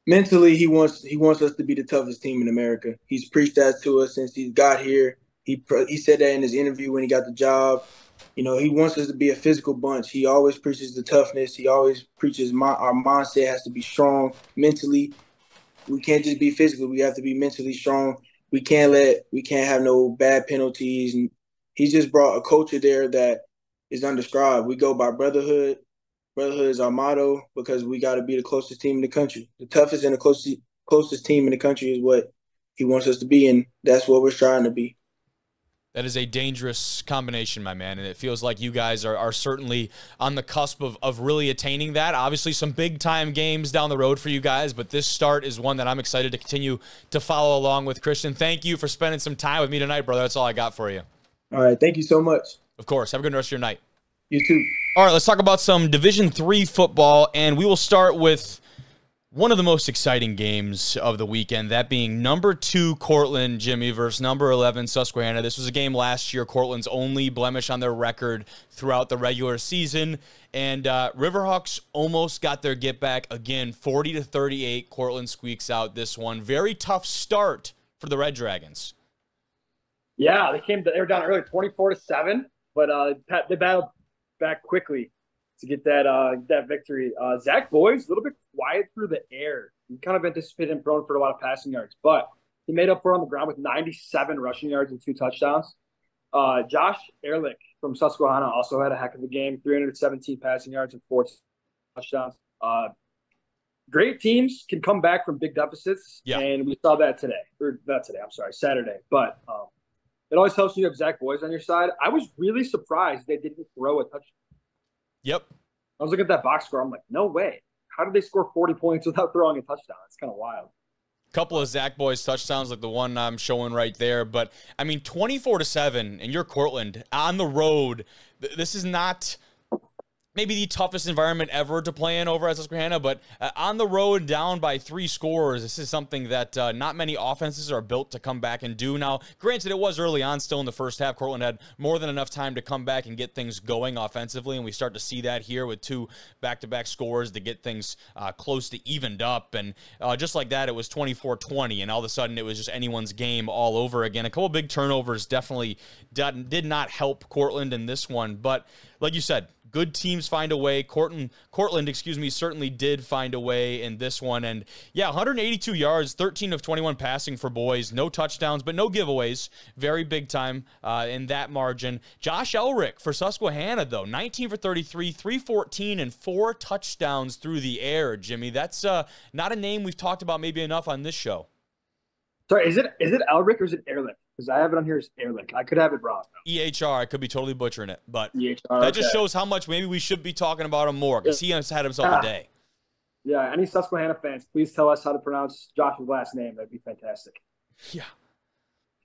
Mentally, he wants he wants us to be the toughest team in America. He's preached that to us since he got here. He he said that in his interview when he got the job. You know, he wants us to be a physical bunch. He always preaches the toughness. He always preaches my, our mindset has to be strong mentally. We can't just be physical. We have to be mentally strong. We can't let we can't have no bad penalties. And he's just brought a culture there that is undescribed. We go by brotherhood. Brotherhood is our motto because we got to be the closest team in the country. The toughest and the closest closest team in the country is what he wants us to be, and that's what we're trying to be. That is a dangerous combination, my man. And it feels like you guys are, are certainly on the cusp of, of really attaining that. Obviously, some big time games down the road for you guys, but this start is one that I'm excited to continue to follow along with. Christian, thank you for spending some time with me tonight, brother. That's all I got for you. All right. Thank you so much. Of course. Have a good rest of your night. You too. All right, let's talk about some Division Three football, and we will start with one of the most exciting games of the weekend, that being number two Cortland Jimmy versus number 11 Susquehanna. This was a game last year, Cortland's only blemish on their record throughout the regular season. And uh, Riverhawks almost got their get back again, 40 to 38. Cortland squeaks out this one. Very tough start for the Red Dragons. Yeah, they came. They were down early, 24 to seven, but uh, they battled back quickly to get that uh, that victory. Uh, Zach Boyes a little bit quiet through the air. We kind of anticipated him throwing for a lot of passing yards, but he made up for on the ground with 97 rushing yards and two touchdowns. Uh, Josh Ehrlich from Susquehanna also had a heck of a game, 317 passing yards and four touchdowns. Uh, great teams can come back from big deficits, yeah. and we saw that today, or not today. I'm sorry, Saturday. But um, it always helps when you have Zach Boyes on your side. I was really surprised they didn't throw a touchdown. Yep. I was looking at that box score. I'm like, no way. How did they score 40 points without throwing a touchdown? It's kind of wild. A couple of Zach Boyes touchdowns, like the one I'm showing right there. But I mean, 24 to seven, and you're Cortland on the road. This is not maybe the toughest environment ever to play in over at Susquehanna, but uh, on the road down by three scores, this is something that uh, not many offenses are built to come back and do. Now, granted, it was early on still in the first half. Cortland had more than enough time to come back and get things going offensively, and we start to see that here with two back to back scores to get things uh, close to evened up. And uh, just like that, it was 24 20, and all of a sudden it was just anyone's game all over again. A couple big turnovers definitely did not help Cortland in this one, but like you said, good teams find a way. Cortland, Cortland, excuse me, certainly did find a way in this one. And yeah, 182 yards, 13 of 21 passing for Boyes, no touchdowns, but no giveaways. Very big time uh, in that margin. Josh Elrick for Susquehanna, though, 19 for 33, 314, and four touchdowns through the air. Jimmy, that's uh, not a name we've talked about maybe enough on this show. Sorry, is it is it Elrick or is it Ehrlich? Because I have it on here as Airlink. I could have it wrong. Though. EHR, I could be totally butchering it, but EHR, that okay. just shows how much maybe we should be talking about him more because he has had himself yeah. a day. Yeah, any Susquehanna fans, please tell us how to pronounce Josh's last name. That'd be fantastic. Yeah.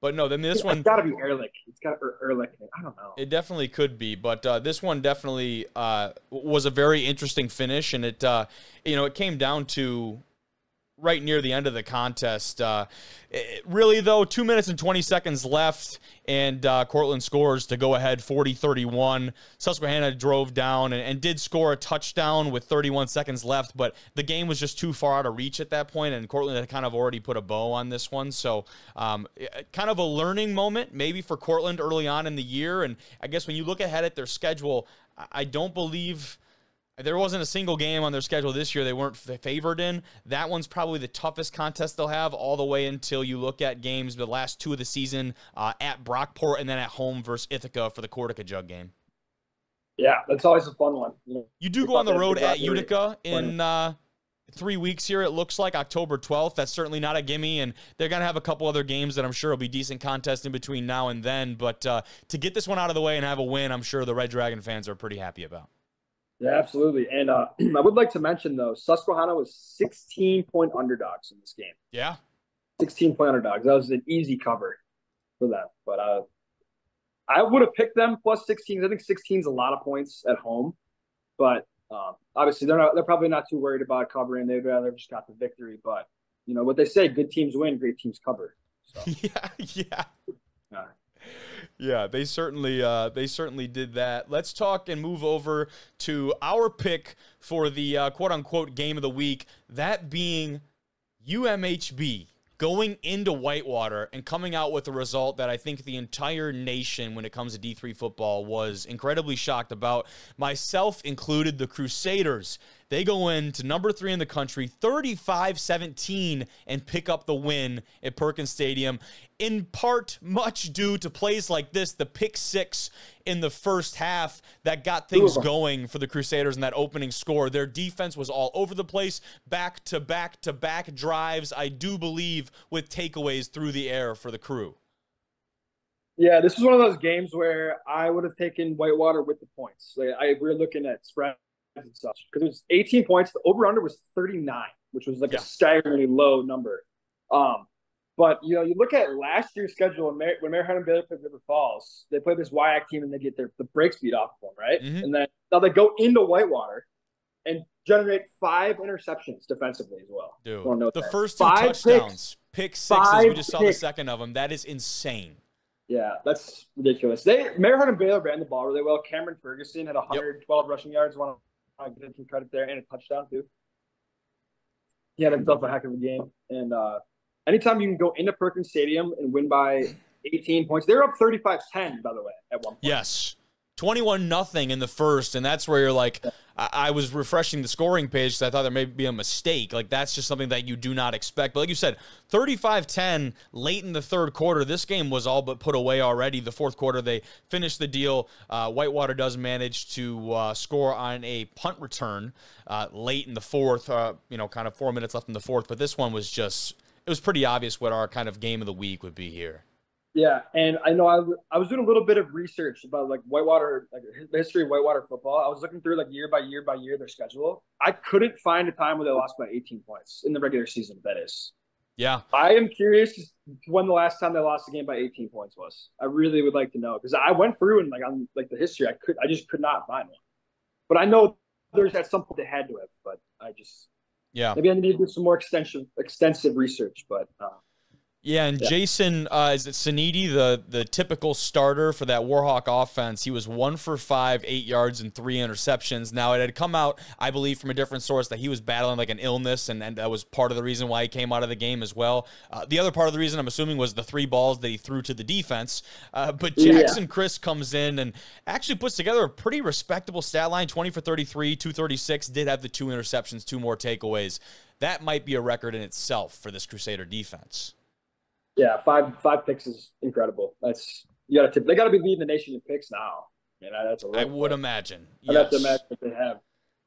but no, then this one. It's got to be Ehrlich. It's got er, Ehrlich. I don't know. It definitely could be, but uh, this one definitely uh, was a very interesting finish, and it, uh, you know, it came down to right near the end of the contest. Uh, it, really, though, two minutes and 20 seconds left, and uh, Cortland scores to go ahead 40 31. Susquehanna drove down and, and, did score a touchdown with 31 seconds left, but the game was just too far out of reach at that point, and Cortland had kind of already put a bow on this one. So, um, kind of a learning moment maybe for Cortland early on in the year. And I guess when you look ahead at their schedule, I don't believe there wasn't a single game on their schedule this year they weren't favored in. That one's probably the toughest contest they'll have all the way until you look at games the last two of the season uh, at Brockport and then at home versus Ithaca for the Cortaca Jug game. Yeah, that's always a fun one. You, know, you do go on the road at Utica in uh, three weeks here. It looks like October 12th. That's certainly not a gimme, and they're going to have a couple other games that I'm sure will be decent contests in between now and then. But uh, to get this one out of the way and have a win, I'm sure the Red Dragon fans are pretty happy about. Yeah, absolutely. And uh, I would like to mention though, Susquehanna was 16 point underdogs in this game. Yeah, 16 point underdogs. That was an easy cover for them. But uh, I would have picked them plus 16. I think 16 is a lot of points at home, but um, obviously they're not. They're probably not too worried about covering. They'd rather just got the victory. But you know what they say: good teams win, great teams cover. So. Yeah, yeah. Yeah, they certainly uh, they certainly did that. Let's talk and move over to our pick for the uh, quote unquote game of the week. That being UMHB going into Whitewater and coming out with a result that I think the entire nation, when it comes to D3 football, was incredibly shocked about, myself included, the Crusaders they go into number three in the country, 35 17, and pick up the win at Perkins Stadium. In part, much due to plays like this, the pick six in the first half that got things going for the Crusaders in that opening score. Their defense was all over the place, back to back to back drives, I do believe, with takeaways through the air for the crew. Yeah, this was one of those games where I would have taken Whitewater with the points. Like I, we are looking at spread and such because it was 18 points. The over under was 39, which was like yeah. a staggeringly low number. Um, but you know, you look at last year's schedule when Mayor, when Mary Baylor played River Falls, they play this WIAC team and they get their the break speed off of them, right? Mm-hmm. And then now they go into Whitewater and generate five interceptions defensively as well. Dude, the that. first two five touchdowns, pick sixes. We just saw picks. the second of them. That is insane. Yeah, that's ridiculous. They Mary Hardin-Baylor ran the ball really well. Cameron Ferguson had 112 yep. rushing yards, one I give him some credit there and a touchdown too. He had himself a heck of a game. And uh, anytime you can go into Perkins Stadium and win by 18 points, they're up 35 10, by the way, at one point. Yes. 21 nothing in the first, and that's where you're like, I, I was refreshing the scoring page because I thought there may be a mistake. Like, that's just something that you do not expect. But like you said, 35 10 late in the third quarter. This game was all but put away already. The fourth quarter, they finished the deal. Uh, Whitewater does manage to uh, score on a punt return uh, late in the fourth, uh, you know, kind of four minutes left in the fourth. But this one was just, it was pretty obvious what our kind of game of the week would be here. Yeah, and I know I, I was doing a little bit of research about like Whitewater, like the history of Whitewater football. I was looking through like year by year by year their schedule. I couldn't find a time where they lost by 18 points in the regular season. That is. Yeah. I am curious when the last time they lost a game by 18 points was. I really would like to know because I went through and like on like the history, I could I just could not find one. But I know there's at some point they had to have, but I just yeah maybe I need to do some more extensive extensive research. But uh, yeah, and yeah. Jason uh, is it Sanidi, the the typical starter for that Warhawk offense. He was one for five, eight yards, and three interceptions. Now it had come out, I believe, from a different source that he was battling like an illness, and, and that was part of the reason why he came out of the game as well. Uh, the other part of the reason I'm assuming was the three balls that he threw to the defense. Uh, but Jackson yeah. Chris comes in and actually puts together a pretty respectable stat line: 20 for 33, 236. Did have the two interceptions, two more takeaways. That might be a record in itself for this Crusader defense. Yeah, five five picks is incredible. That's you got to they got to be leading the nation in picks now. Yeah, that's a I would imagine. I yes. have to imagine that they have.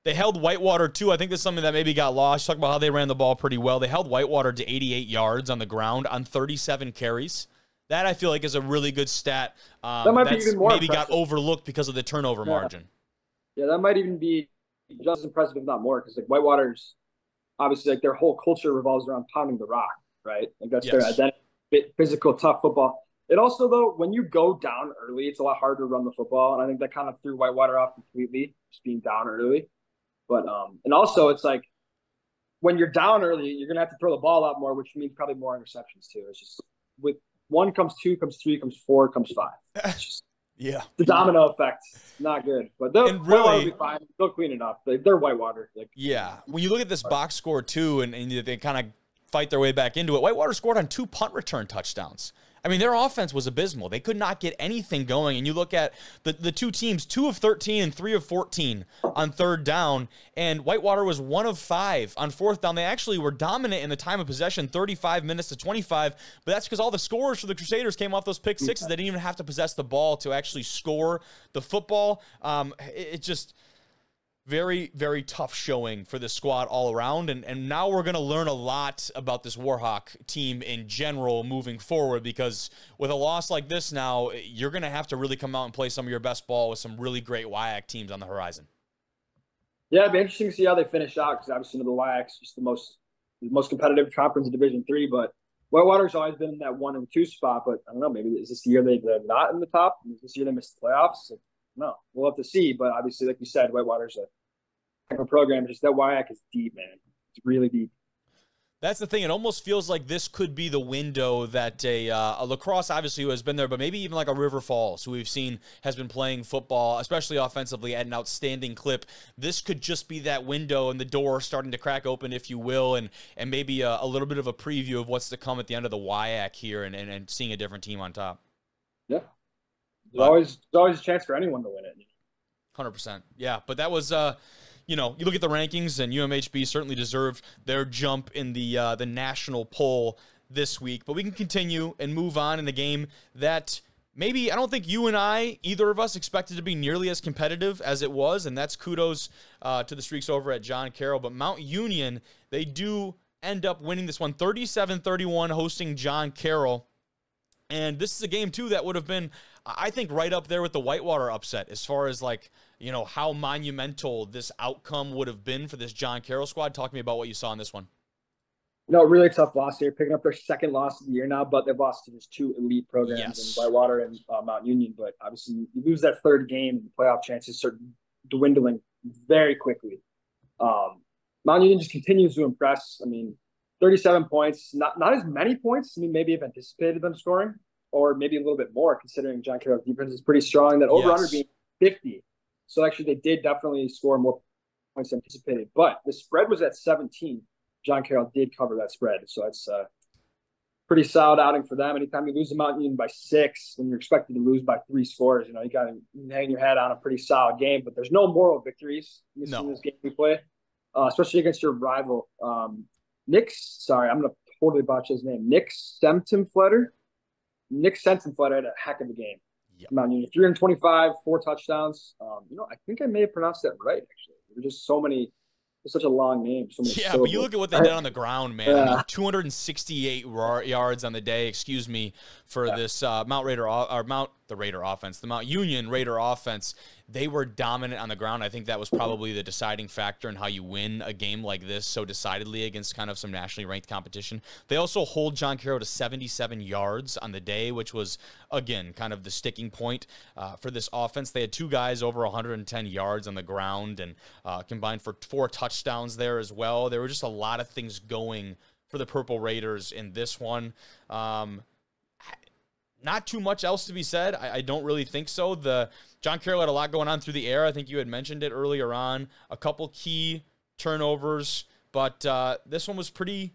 They held Whitewater too. I think this is something that maybe got lost. Talk about how they ran the ball pretty well. They held Whitewater to 88 yards on the ground on 37 carries. That I feel like is a really good stat. Um, that might be even more maybe impressive. got overlooked because of the turnover yeah. margin. Yeah, that might even be just as impressive, if not more, because like Whitewater's obviously like their whole culture revolves around pounding the rock, right? Like that's yes. their identity physical, tough football. It also, though, when you go down early, it's a lot harder to run the football, and I think that kind of threw Whitewater off completely, just being down early. But um, and also it's like when you're down early, you're gonna have to throw the ball out more, which means probably more interceptions too. It's just with one comes two, comes three, comes four, comes five. Just, yeah, the domino effect, not good. But they'll, and really, be fine. They'll clean it up. They, are Whitewater. Like, yeah, when you look at this box score too, and, and they kind of fight their way back into it. Whitewater scored on two punt return touchdowns. I mean, their offense was abysmal. They could not get anything going. And you look at the, the two teams, two of 13 and three of 14 on third down. And Whitewater was one of five on fourth down. They actually were dominant in the time of possession, 35 minutes to 25. But that's because all the scores for the Crusaders came off those pick sixes. They didn't even have to possess the ball to actually score the football. Um, it, it just very, very tough showing for the squad all around. And, and now we're going to learn a lot about this Warhawk team in general moving forward because with a loss like this now, you're going to have to really come out and play some of your best ball with some really great WIAC teams on the horizon. Yeah, it'd be interesting to see how they finish out because obviously the WIAC's just the most the most competitive conference in Division Three. But Whitewater's always been in that one and two spot. But I don't know, maybe is this the year they, they're not in the top? Is this year they missed the playoffs? No, we'll have to see. But obviously, like you said, Whitewater's a type of program. Just that WIAC is deep, man. It's really deep. That's the thing. It almost feels like this could be the window that a, uh, a La Crosse, obviously, who has been there, but maybe even like a River Falls, who we've seen has been playing football, especially offensively, at an outstanding clip. This could just be that window and the door starting to crack open, if you will, and and maybe a, a little bit of a preview of what's to come at the end of the WIAC here, and, and, and seeing a different team on top. Yeah, there's always there's always a chance for anyone to win it. Hundred percent. Yeah, but that was. uh you know, you look at the rankings, and UMHB certainly deserved their jump in the uh, the national poll this week. But we can continue and move on in the game that maybe I don't think you and I, either of us, expected to be nearly as competitive as it was, and that's kudos uh, to the streaks over at John Carroll. But Mount Union, they do end up winning this one 37 31, hosting John Carroll. And this is a game, too, that would have been, I think, right up there with the Whitewater upset as far as like you know, how monumental this outcome would have been for this John Carroll squad. Talk to me about what you saw in this one. No, really tough loss here, picking up their second loss of the year now, but they've lost to just two elite programs yes. in Whitewater and uh, Mount Union. But obviously, you lose that third game, the playoff chances start dwindling very quickly. Um, Mount Union just continues to impress. I mean, 37 points, not not as many points. I mean, maybe have anticipated them scoring, or maybe a little bit more, considering John Carroll's defense is pretty strong. That over under yes. being 50 so actually, they did definitely score more points than anticipated. But the spread was at 17. John Carroll did cover that spread, so it's a pretty solid outing for them. Anytime you lose a Mount Union by six, and you're expected to lose by three scores, you know you got to hang your head on a pretty solid game. But there's no moral victories in this, no. this game we play, uh, especially against your rival, um, Nick. Sorry, I'm gonna totally botch his name. Nick Sentenfletter. Nick Sentenfletter had a heck of a game. Yep. Mount Union, 325, four touchdowns. Um, you know, I think I may have pronounced that right, actually. There were just so many it's such a long name. So many yeah, syllables. but you look at what they did on the ground, man. Yeah. I mean, 268 yards on the day, excuse me, for yeah. this uh, Mount Raider or Mount the Raider offense, the Mount Union Raider offense. They were dominant on the ground. I think that was probably the deciding factor in how you win a game like this so decidedly against kind of some nationally ranked competition. They also hold John Carroll to 77 yards on the day, which was again kind of the sticking point uh, for this offense. They had two guys over 110 yards on the ground and uh, combined for four touchdowns there as well. There were just a lot of things going for the Purple Raiders in this one. Um, not too much else to be said. I, I, don't really think so. The John Carroll had a lot going on through the air. I think you had mentioned it earlier on. A couple key turnovers, but uh, this one was pretty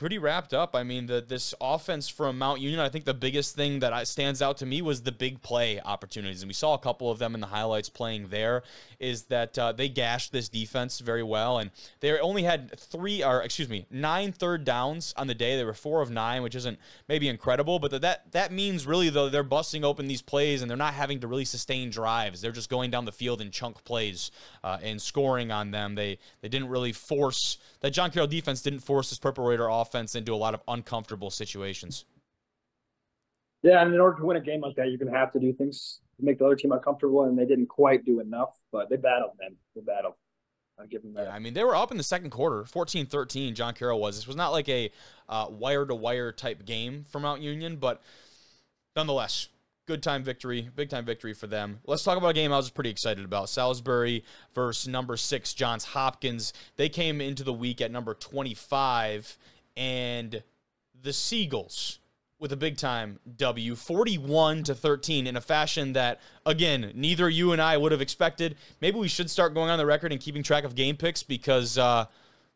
pretty wrapped up. I mean, the this offense from Mount Union, I think the biggest thing that stands out to me was the big play opportunities, and we saw a couple of them in the highlights playing there. Is that uh, they gashed this defense very well, and they only had three, or excuse me, nine third downs on the day. They were four of nine, which isn't maybe incredible, but that that means really though they're busting open these plays and they're not having to really sustain drives. They're just going down the field in chunk plays uh, and scoring on them. They they didn't really force that John Carroll defense didn't force this Purple Raider offense into a lot of uncomfortable situations. Yeah, and in order to win a game like that, you're going to have to do things to make the other team uncomfortable, and they didn't quite do enough, but they battled, man. They battled. I give them that. Yeah, I mean, they were up in the second quarter, 14-13, John Carroll was. This was not like a uh, wire-to-wire type game for Mount Union, but nonetheless, good time victory, big time victory for them. Let's talk about a game I was pretty excited about. Salisbury versus number six, Johns Hopkins. They came into the week at number 25, and the Seagulls with a big time W, 41 to 13 in a fashion that again, neither you and I would have expected. Maybe we should start going on the record and keeping track of game picks because uh,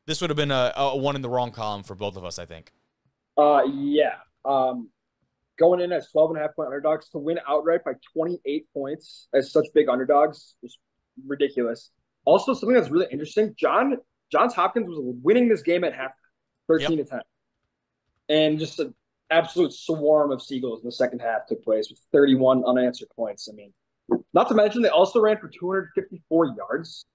this would have been a, a, one in the wrong column for both of us, I think. Uh, yeah. Um, going in as 12 and a half point underdogs to win outright by 28 points as such big underdogs is ridiculous. Also, something that's really interesting, John Johns Hopkins was winning this game at half 13 yep. to 10. And just an absolute swarm of Seagulls in the second half took place with 31 unanswered points. I mean, not to mention they also ran for 254 yards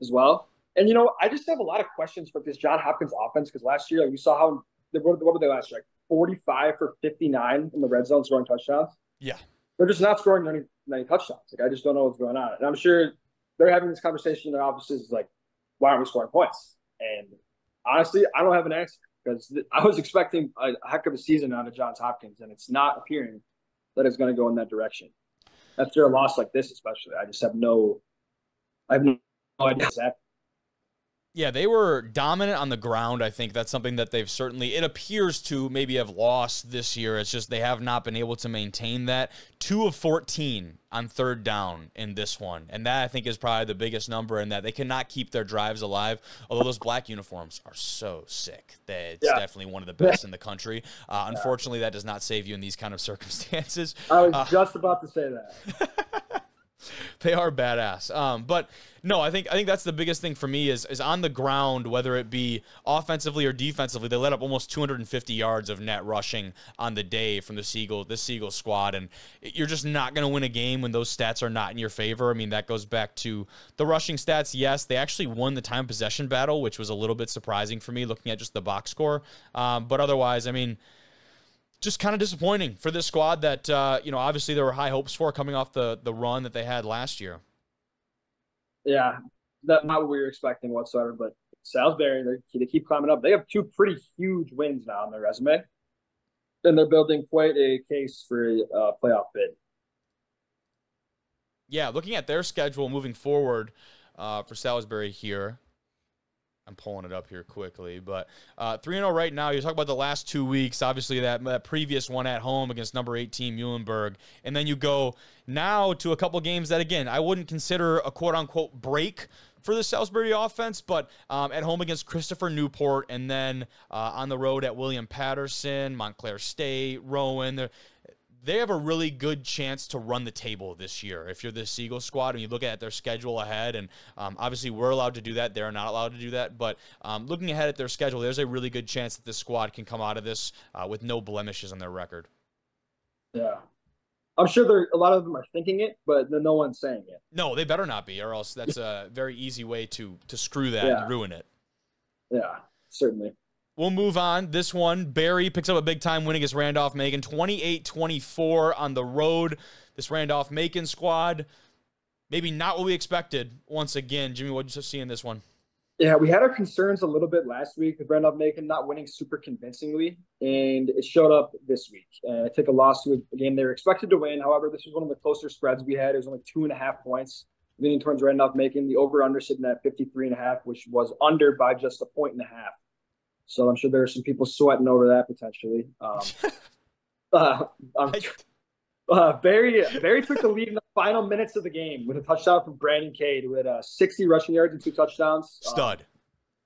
as well. And you know, I just have a lot of questions for this John Hopkins offense because last year, like, we saw how what, what were they last year? Like 45 for 59 in the red zone scoring touchdowns. Yeah. They're just not scoring any, any touchdowns. Like I just don't know what's going on. And I'm sure they're having this conversation in their offices like, why aren't we scoring points? And honestly, I don't have an answer because I was expecting a heck of a season out of Johns Hopkins, and it's not appearing that it's going to go in that direction. After a loss like this, especially, I just have no, I have no idea exactly. Yeah, they were dominant on the ground. I think that's something that they've certainly, it appears to maybe have lost this year. It's just they have not been able to maintain that. Two of 14 on third down in this one. And that I think is probably the biggest number in that they cannot keep their drives alive. Although those black uniforms are so sick that it's yeah. definitely one of the best in the country. Uh, yeah. Unfortunately, that does not save you in these kind of circumstances. I was uh, just about to say that. they are badass. Um, but no, I think I think that's the biggest thing for me is is on the ground, whether it be offensively or defensively. They let up almost 250 yards of net rushing on the day from the Seagull this Seagull squad, and you're just not going to win a game when those stats are not in your favor. I mean, that goes back to the rushing stats. Yes, they actually won the time possession battle, which was a little bit surprising for me looking at just the box score. Um, but otherwise, I mean just kind of disappointing for this squad that uh, you know obviously there were high hopes for coming off the the run that they had last year. Yeah, that not what we were expecting whatsoever. But Salisbury, they keep climbing up. They have two pretty huge wins now on their resume, and they're building quite a case for a uh, playoff bid. Yeah, looking at their schedule moving forward uh, for Salisbury here, I'm pulling it up here quickly, but uh, three and zero oh right now. You talk about the last two weeks. Obviously, that that previous one at home against number 18 Muhlenberg, and then you go now to a couple games that again I wouldn't consider a quote unquote break for the Salisbury offense, but um, at home against Christopher Newport, and then uh, on the road at William Paterson, Montclair State, Rowan they have a really good chance to run the table this year. If you're the Seagull squad and you look at their schedule ahead, and um, obviously we're allowed to do that, they're not allowed to do that. But um, looking ahead at their schedule, there's a really good chance that this squad can come out of this uh, with no blemishes on their record. Yeah. I'm sure there a lot of them are thinking it, but no one's saying it. No, they better not be, or else that's a very easy way to to screw that yeah. and ruin it. Yeah, certainly. We'll move on. This one, Berry picks up a big time win against Randolph Macon, 28 24 on the road. This Randolph Macon squad, maybe not what we expected once again. Jimmy, what did you see in this one? Yeah, we had our concerns a little bit last week with Randolph Macon not winning super convincingly, and it showed up this week. Uh, took a loss to a game they were expected to win. However, this was one of the closer spreads we had. It was only two and a half points, leaning towards Randolph Macon. The over under sitting at 53 and a half, which was under by just a point and a half. So I'm sure there are some people sweating over that potentially. Um, uh, um, uh, Berry Berry took the lead in the final minutes of the game with a touchdown from Brandon Cade, who had uh, 60 rushing yards and two touchdowns. Um, Stud. Um,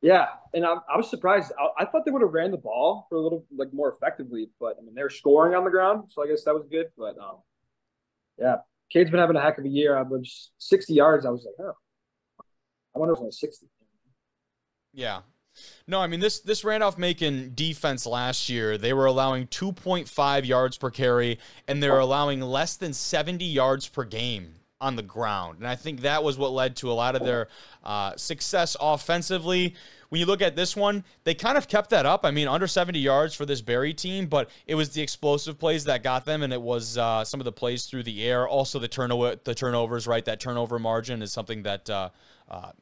yeah, and I, I was surprised. I, I, thought they would have ran the ball for a little like more effectively, but I mean they're scoring on the ground, so I guess that was good. But um, yeah, Cade's been having a heck of a year. I was 60 yards. I was like, oh, I wonder if it was 60. Yeah, no, I mean this this Randolph Macon defense last year, they were allowing 2.5 yards per carry and they're allowing less than 70 yards per game on the ground. And I think that was what led to a lot of their uh, success offensively. When you look at this one, they kind of kept that up. I mean, under 70 yards for this Berry team, but it was the explosive plays that got them, and it was uh, some of the plays through the air. Also, the turnover, the turnovers, right? That turnover margin is something that uh, uh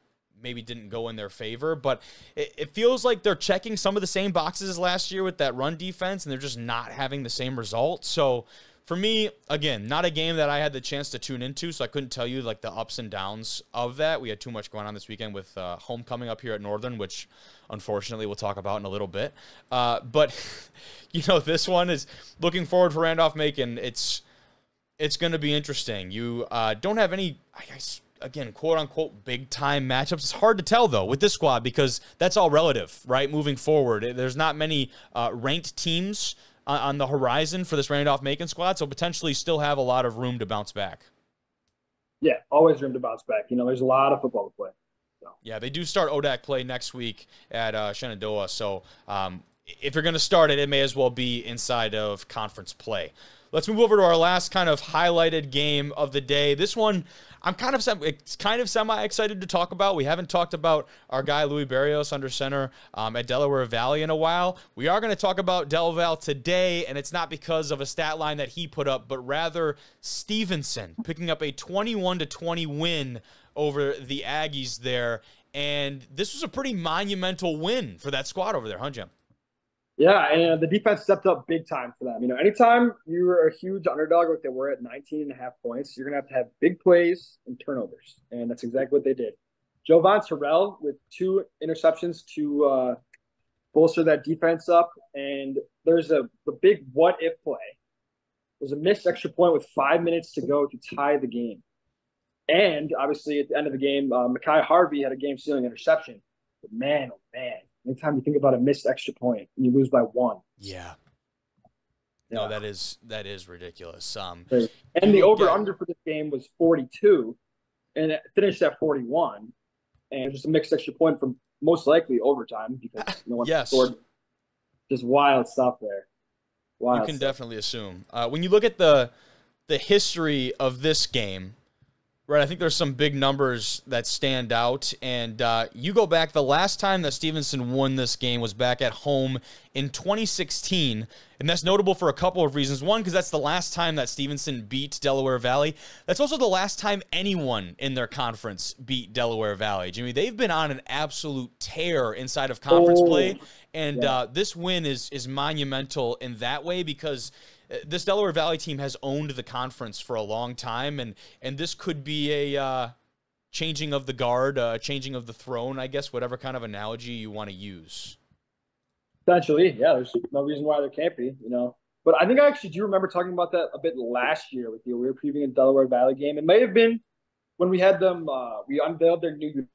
maybe didn't go in their favor. But it, it, feels like they're checking some of the same boxes as last year with that run defense, and they're just not having the same results. So for me, again, not a game that I had the chance to tune into, so I couldn't tell you like the ups and downs of that. We had too much going on this weekend with uh, homecoming up here at Northern, which unfortunately we'll talk about in a little bit. Uh, but you know, this one is looking forward for Randolph Macon. It's it's going to be interesting. You uh, don't have any, I guess, again, quote unquote, big time matchups. It's hard to tell though with this squad because that's all relative, right? Moving forward, there's not many uh, ranked teams on the horizon for this Randolph Macon squad, so potentially still have a lot of room to bounce back. Yeah, always room to bounce back. You know, there's a lot of football to play. So. Yeah, they do start ODAC play next week at uh, Shenandoah, so um, if you're going to start it, it may as well be inside of conference play. Let's move over to our last kind of highlighted game of the day. This one, I'm kind of it's kind of semi excited to talk about. We haven't talked about our guy Louis Barrios under center um, at Delaware Valley in a while. We are going to talk about Del Val today, and it's not because of a stat line that he put up, but rather Stevenson picking up a 21 to 20 win over the Aggies there. And this was a pretty monumental win for that squad over there, huh, Jim? Yeah, and the defense stepped up big time for them. You know, anytime you are a huge underdog like they were at 19 and a half points, you're going to have to have big plays and turnovers. And that's exactly what they did. Jovan Terrell with two interceptions to uh, bolster that defense up. And there's a the big what if play. It was a missed extra point with five minutes to go to tie the game. And obviously, at the end of the game, uh, Harvey had a game sealing interception. But man, oh man, anytime you think about a missed extra point and you lose by one. Yeah. No, that is that is ridiculous. Um, and the over under for this game was 42, and it finished at 41, and just a mixed extra point from most likely overtime because no one yes. scored. Just wild stuff there. Wild you can stuff. definitely assume uh, when you look at the the history of this game Right, I think there's some big numbers that stand out, and uh, you go back. The last time that Stevenson won this game was back at home in 2016, and that's notable for a couple of reasons. One, because that's the last time that Stevenson beat Delaware Valley. That's also the last time anyone in their conference beat Delaware Valley. Jimmy, they've been on an absolute tear inside of conference oh, play, and yeah. uh, this win is is monumental in that way because this Delaware Valley team has owned the conference for a long time, and and this could be a uh, changing of the guard, uh, changing of the throne, I guess, whatever kind of analogy you want to use. Essentially, yeah. There's no reason why there can't be, you know. But I think I actually do remember talking about that a bit last year with you. We were previewing a Delaware Valley game. It may have been when we had them. Uh, we unveiled their new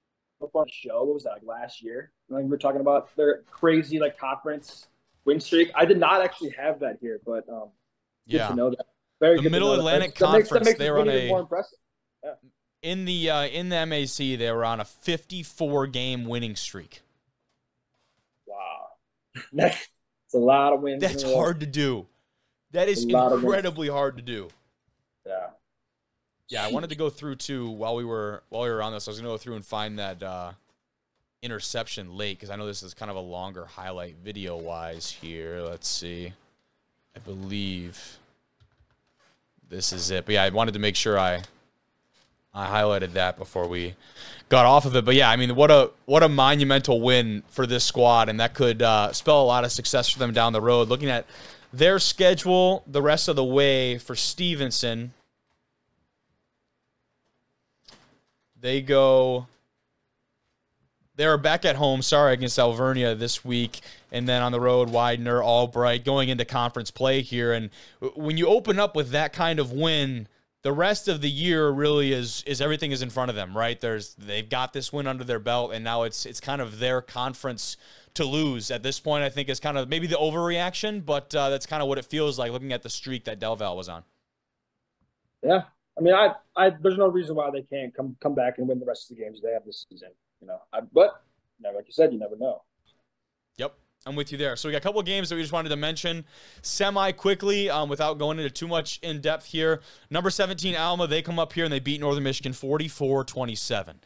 show. What was that like last year? Like we were talking about their crazy like conference win streak. I did not actually have that here, but um, yeah. know that. Very the Middle Atlantic that. Conference, that makes, that makes they were on a more impressive. Yeah. in the uh, in the MAC. They were on a 54 game winning streak. Wow, that's a lot of wins. That's hard to do. That is incredibly hard to do. Yeah. Yeah, I wanted to go through too while we were while we were on this. I was gonna go through and find that uh, interception late because I know this is kind of a longer highlight video wise here. Let's see. I believe this is it. But yeah, I wanted to make sure I I highlighted that before we got off of it. But yeah, I mean, what a what a monumental win for this squad, and that could uh, spell a lot of success for them down the road. Looking at their schedule the rest of the way for Stevenson, they go. They're back at home, sorry, against Alvernia this week and then on the road, Widener, Albright, going into conference play here. And when you open up with that kind of win, the rest of the year really is is everything is in front of them, right? There's they've got this win under their belt, and now it's it's kind of their conference to lose at this point. I think is kind of maybe the overreaction, but uh, that's kind of what it feels like looking at the streak that Del Val was on. Yeah, I mean, I, I there's no reason why they can't come come back and win the rest of the games they have this season. You know, I, but like you said, you never know. Yep. I'm with you there. So we got a couple games that we just wanted to mention semi quickly um, without going into too much in depth here. Number 17, Alma, they come up here and they beat Northern Michigan 44 27.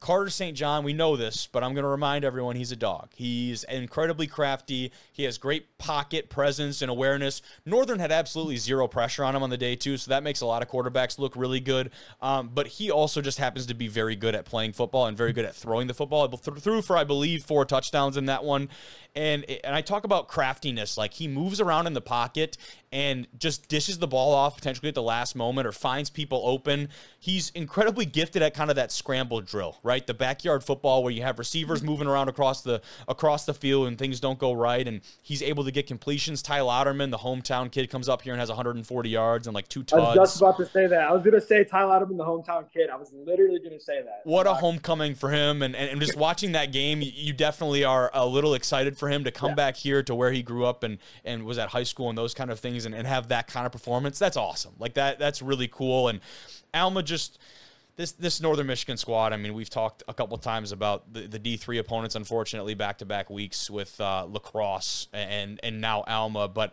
Carter St. John, we know this, but I'm going to remind everyone he's a dog. He's incredibly crafty. He has great pocket presence and awareness. Northern had absolutely zero pressure on him on the day, too, so that makes a lot of quarterbacks look really good. Um, but he also just happens to be very good at playing football and very good at throwing the football. Threw for, I believe, four touchdowns in that one. And, and I talk about craftiness. Like he moves around in the pocket and just dishes the ball off potentially at the last moment or finds people open. He's incredibly gifted at kind of that scramble drill? The backyard football where you have receivers mm-hmm. moving around across the across the field and things don't go right and he's able to get completions. Ty Louderman, the hometown kid, comes up here and has 140 yards and like two tuds. I was just about to say that. I was going to say Ty Louderman, the hometown kid. I was literally going to say that. What a homecoming for him and, and, and just watching that game, you definitely are a little excited for him to come yeah. back here to where he grew up and and was at high school and those kind of things things and, and have that kind of performance, that's awesome. Like that, that's really cool. And Alma just this this Northern Michigan squad. I mean, we've talked a couple times about the, D three opponents. Unfortunately, back to back weeks with uh, La Crosse and and now Alma, but.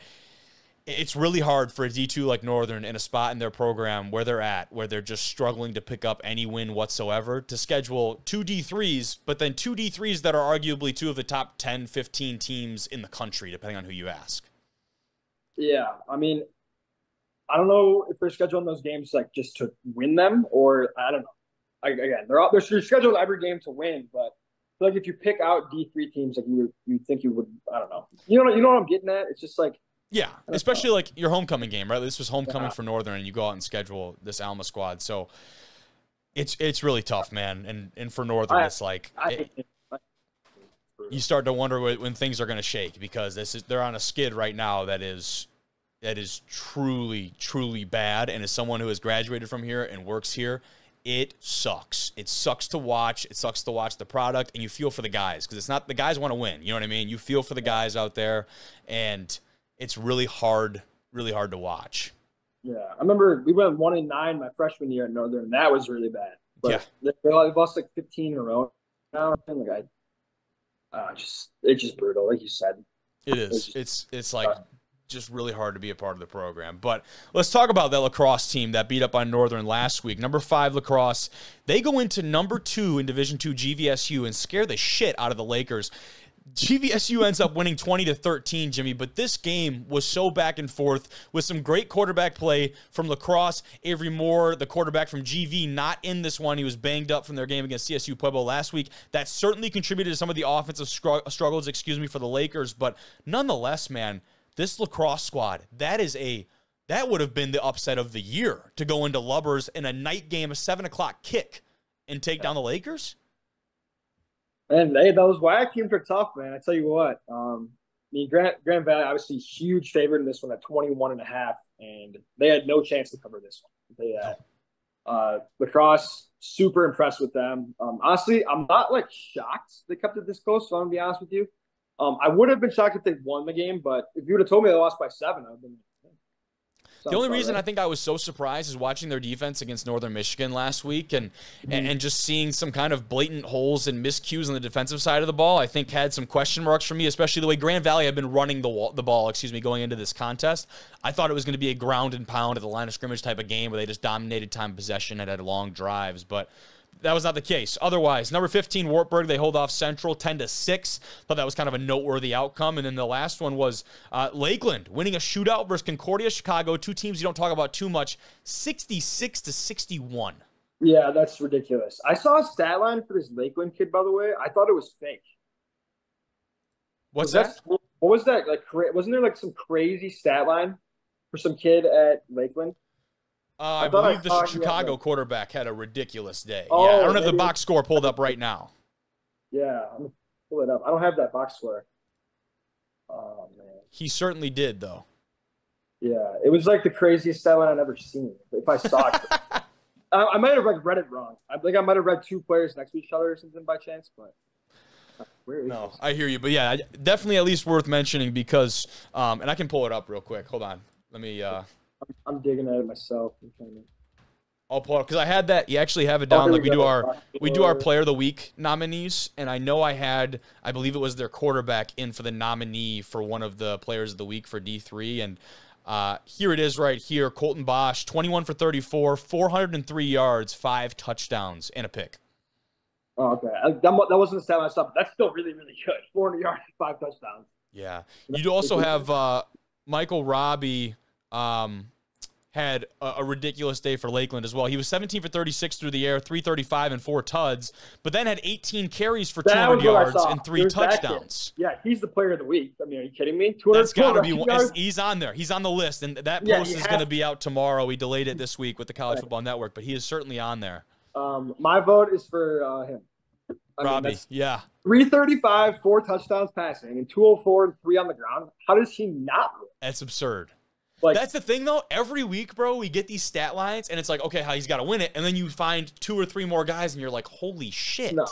It's really hard for a D2 like Northern in a spot in their program where they're at, where they're just struggling to pick up any win whatsoever, to schedule two D3s, but then two D3s that are arguably two of the top 10, 15 teams in the country, depending on who you ask. Yeah, I mean, I don't know if they're scheduling those games like just to win them, or I don't know. I, again, they're all, they're scheduled every game to win, but like if you pick out D three teams, like you you think you would, I don't know. You know, you know what I'm getting at? It's just like yeah, especially know. like your homecoming game, right? This was homecoming yeah. for Northern, and you go out and schedule this Alma squad. So It's it's really tough, man. And and for Northern, I- it's like I it- you start to wonder when, when things are going to shake because this is they're on a skid right now that is that is truly truly bad. And as someone who has graduated from here and works here, it sucks. It sucks to watch. It sucks to watch the product, and you feel for the guys because it's not the guys want to win. You know what I mean? You feel for the guys out there, and it's really hard, really hard to watch. Yeah, I remember we went one and nine my freshman year at Northern. and That was really bad. But Yeah. they, lost like 15 in a row now. Like I, uh, just it's just brutal, like you said. It is. It's it's like just really hard to be a part of the program. But let's talk about that La Crosse team that beat up on Northern last week. Number five La Crosse. They go into number two in Division Two GVSU and scare the shit out of the Lakers. GVSU ends up winning 20 to 13, Jimmy, but this game was so back and forth with some great quarterback play from La Crosse. Avery Moore, the quarterback from GV, not in this one. He was banged up from their game against CSU Pueblo last week. That certainly contributed to some of the offensive struggles, excuse me, for the Lakers, but nonetheless, man, this La Crosse squad, that is a that would have been the upset of the year to go into Lubbers in a night game, a seven o'clock kick, and take down the Lakers. And hey, those WAC teams are tough, man. I tell you what. Um, I mean, Grand Grand Valley obviously huge favorite in this one at 21 and a half, and they had no chance to cover this one. They had uh, La Crosse super impressed with them. Um, honestly, I'm not like shocked they kept it this close. So I'm gonna be honest with you. Um, I would have been shocked if they won the game, but if you would have told me they lost by seven, I would have been. The only reason I think I was so surprised is watching their defense against Northern Michigan last week and, and and just seeing some kind of blatant holes and miscues on the defensive side of the ball. I think had some question marks for me, especially the way Grand Valley had been running the wall, the ball, excuse me, going into this contest. I thought it was going to be a ground and pound at the line of scrimmage type of game where they just dominated time possession and had long drives, but that was not the case. Otherwise, number 15, Wartburg, they hold off Central 10 to 6. Thought that was kind of a noteworthy outcome. And then the last one was uh, Lakeland winning a shootout versus Concordia Chicago, two teams you don't talk about too much, 66 to 61. Yeah, that's ridiculous. I saw a stat line for this Lakeland kid, by the way. I thought it was fake. What's Was that? What was that? Like, wasn't there like some crazy stat line for some kid at Lakeland? Uh, I, I thought I believe the saw he had, Chicago like- quarterback had a ridiculous day. Oh, yeah, I don't have the box score pulled up right now. Yeah, I'm gonna pull it up. I don't have that box score. Oh man, He certainly did, though. yeah, it was like the craziest stat line I've ever seen. If I saw it, I, I might have like read it wrong. I think I might have read two players next to each other or something by chance, but uh, No, this? I hear you, but yeah, definitely at least worth mentioning because, um, and I can pull it up real quick. Hold on, let me. Uh, I'm digging at it myself. I'm trying to- I'll pull because I had that. You actually have it Oh, down. here like we do our we do our Uh, player of the week nominees, and I know I had. I believe it was their quarterback in for the nominee for one of the players of the week for D three, and uh, here it is right here. Colton Bosch, twenty one for thirty four, four hundred and three yards, five touchdowns, and a pick. Oh, okay. That, that wasn't the stat line stuff. That's still really, really good. 400 yards, five touchdowns. Yeah. You do also have uh, Michael Robbie um, had a, a ridiculous day for Lakeland as well. He was 17 for 36 through the air, 335 and four tuds, but then had 18 carries for That 200 was what I yards and three It was that kid. touchdowns. Yeah, he's the player of the week. I mean, are you kidding me? 200 That's got to be one. He's on there. He's on the list, and that Yeah, post is going to be out tomorrow. We delayed it this week with the College Football Network, but he is certainly on there. Um, my vote is for uh, him. I mean, Robbie, that's yeah. 335, four touchdowns passing, and 204 and three on the ground. How does he not win? That's absurd. Like, That's the thing, though. Every week, bro, we get these stat lines, and it's like, okay, how he's got to win it, and then you find two or three more guys, and you're like, holy shit. no.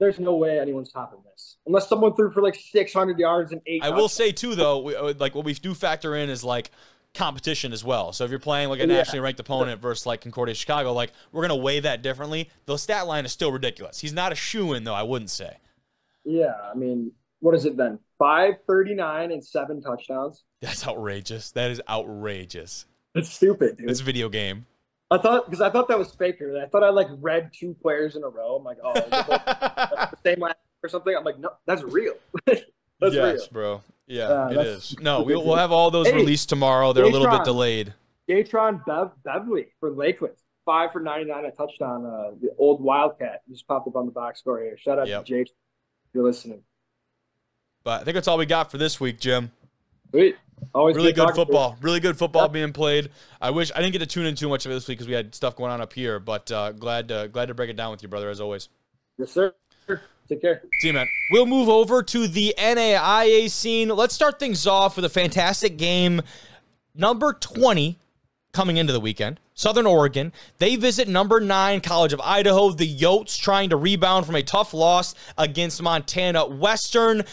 There's no way anyone's topping this. Unless someone threw for like 600 yards and eight. I will say too, though, we, uh, like what we do factor in is like competition as well. So if you're playing like a Yeah. nationally ranked opponent versus like Concordia Chicago, like we're gonna weigh that differently. The stat line is still ridiculous. He's not a shoe in though. I wouldn't say. Yeah, I mean, what is it then? 539 and seven touchdowns. That's outrageous. That is outrageous. That's stupid, dude. It's a video game. I thought because I thought that was faker. I thought I like read two players in a row. I'm like, oh, the same last or something. I'm like, no, that's real. that's yes, real. bro. Yeah, Yeah, it is. No, we'll, we'll have all those Hey, released tomorrow. They're a little bit delayed. Gatron Bev- Beverly for Lakeland, five for 99, a touchdown. Uh, the old Wildcat just popped up on the box score here. Shout out Yep. to Jake if you're listening. But I think that's all we got for this week, Jim. Sweet. Always really good, football. Really good football Yep. being played. I wish I didn't get to tune in too much of it this week because we had stuff going on up here. But uh, glad to, glad to break it down with you, brother, as always. Yes, sir. Take care. See you, man. We'll move over to the NAIA scene. Let's start things off with a fantastic game. Number 20 coming into the weekend. Southern Oregon. They visit number nine, College of Idaho. The Yotes trying to rebound from a tough loss against Montana Western.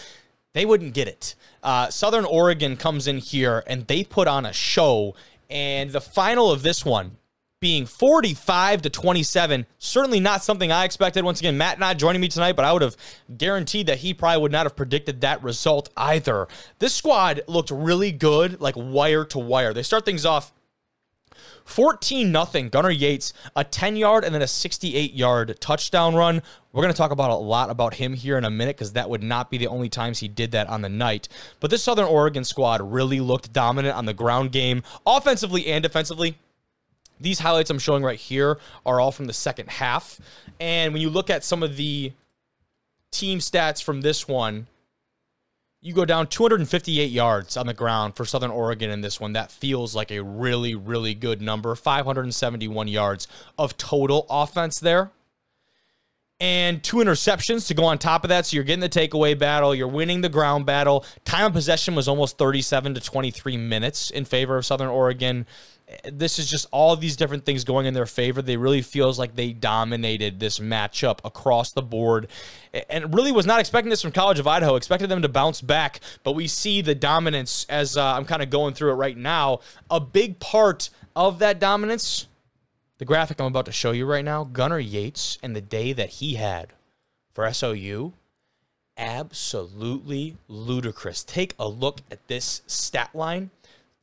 They wouldn't get it. Uh, Southern Oregon comes in here and they put on a show. And the final of this one being 45 to 27, certainly not something I expected. Once again, Matt not joining me tonight, but I would have guaranteed that he probably would not have predicted that result either. This squad looked really good, like wire to wire. They start things off 14 nothing. Gunnar Yates, a 10 yard and then a 68 yard touchdown run. We're going to talk about a lot about him here in a minute because that would not be the only times he did that on the night. But this Southern Oregon squad really looked dominant on the ground game, offensively and defensively. These highlights I'm showing right here are all from the second half. And when you look at some of the team stats from this one, you go down 258 yards on the ground for Southern Oregon in this one. That feels like a really, really good number. 571 yards of total offense there. And two interceptions to go on top of that. So you're getting the takeaway battle. You're winning the ground battle. Time of possession was almost 37 to 23 minutes in favor of Southern Oregon. This is just all these different things going in their favor. They really feels like they dominated this matchup across the board, and really was not expecting this from College of Idaho. Expected them to bounce back, but we see the dominance as uh, I'm kind of going through it right now. A big part of that dominance, the graphic I'm about to show you right now, Gunnar Yates and the day that he had for SOU, absolutely ludicrous. Take a look at this stat line.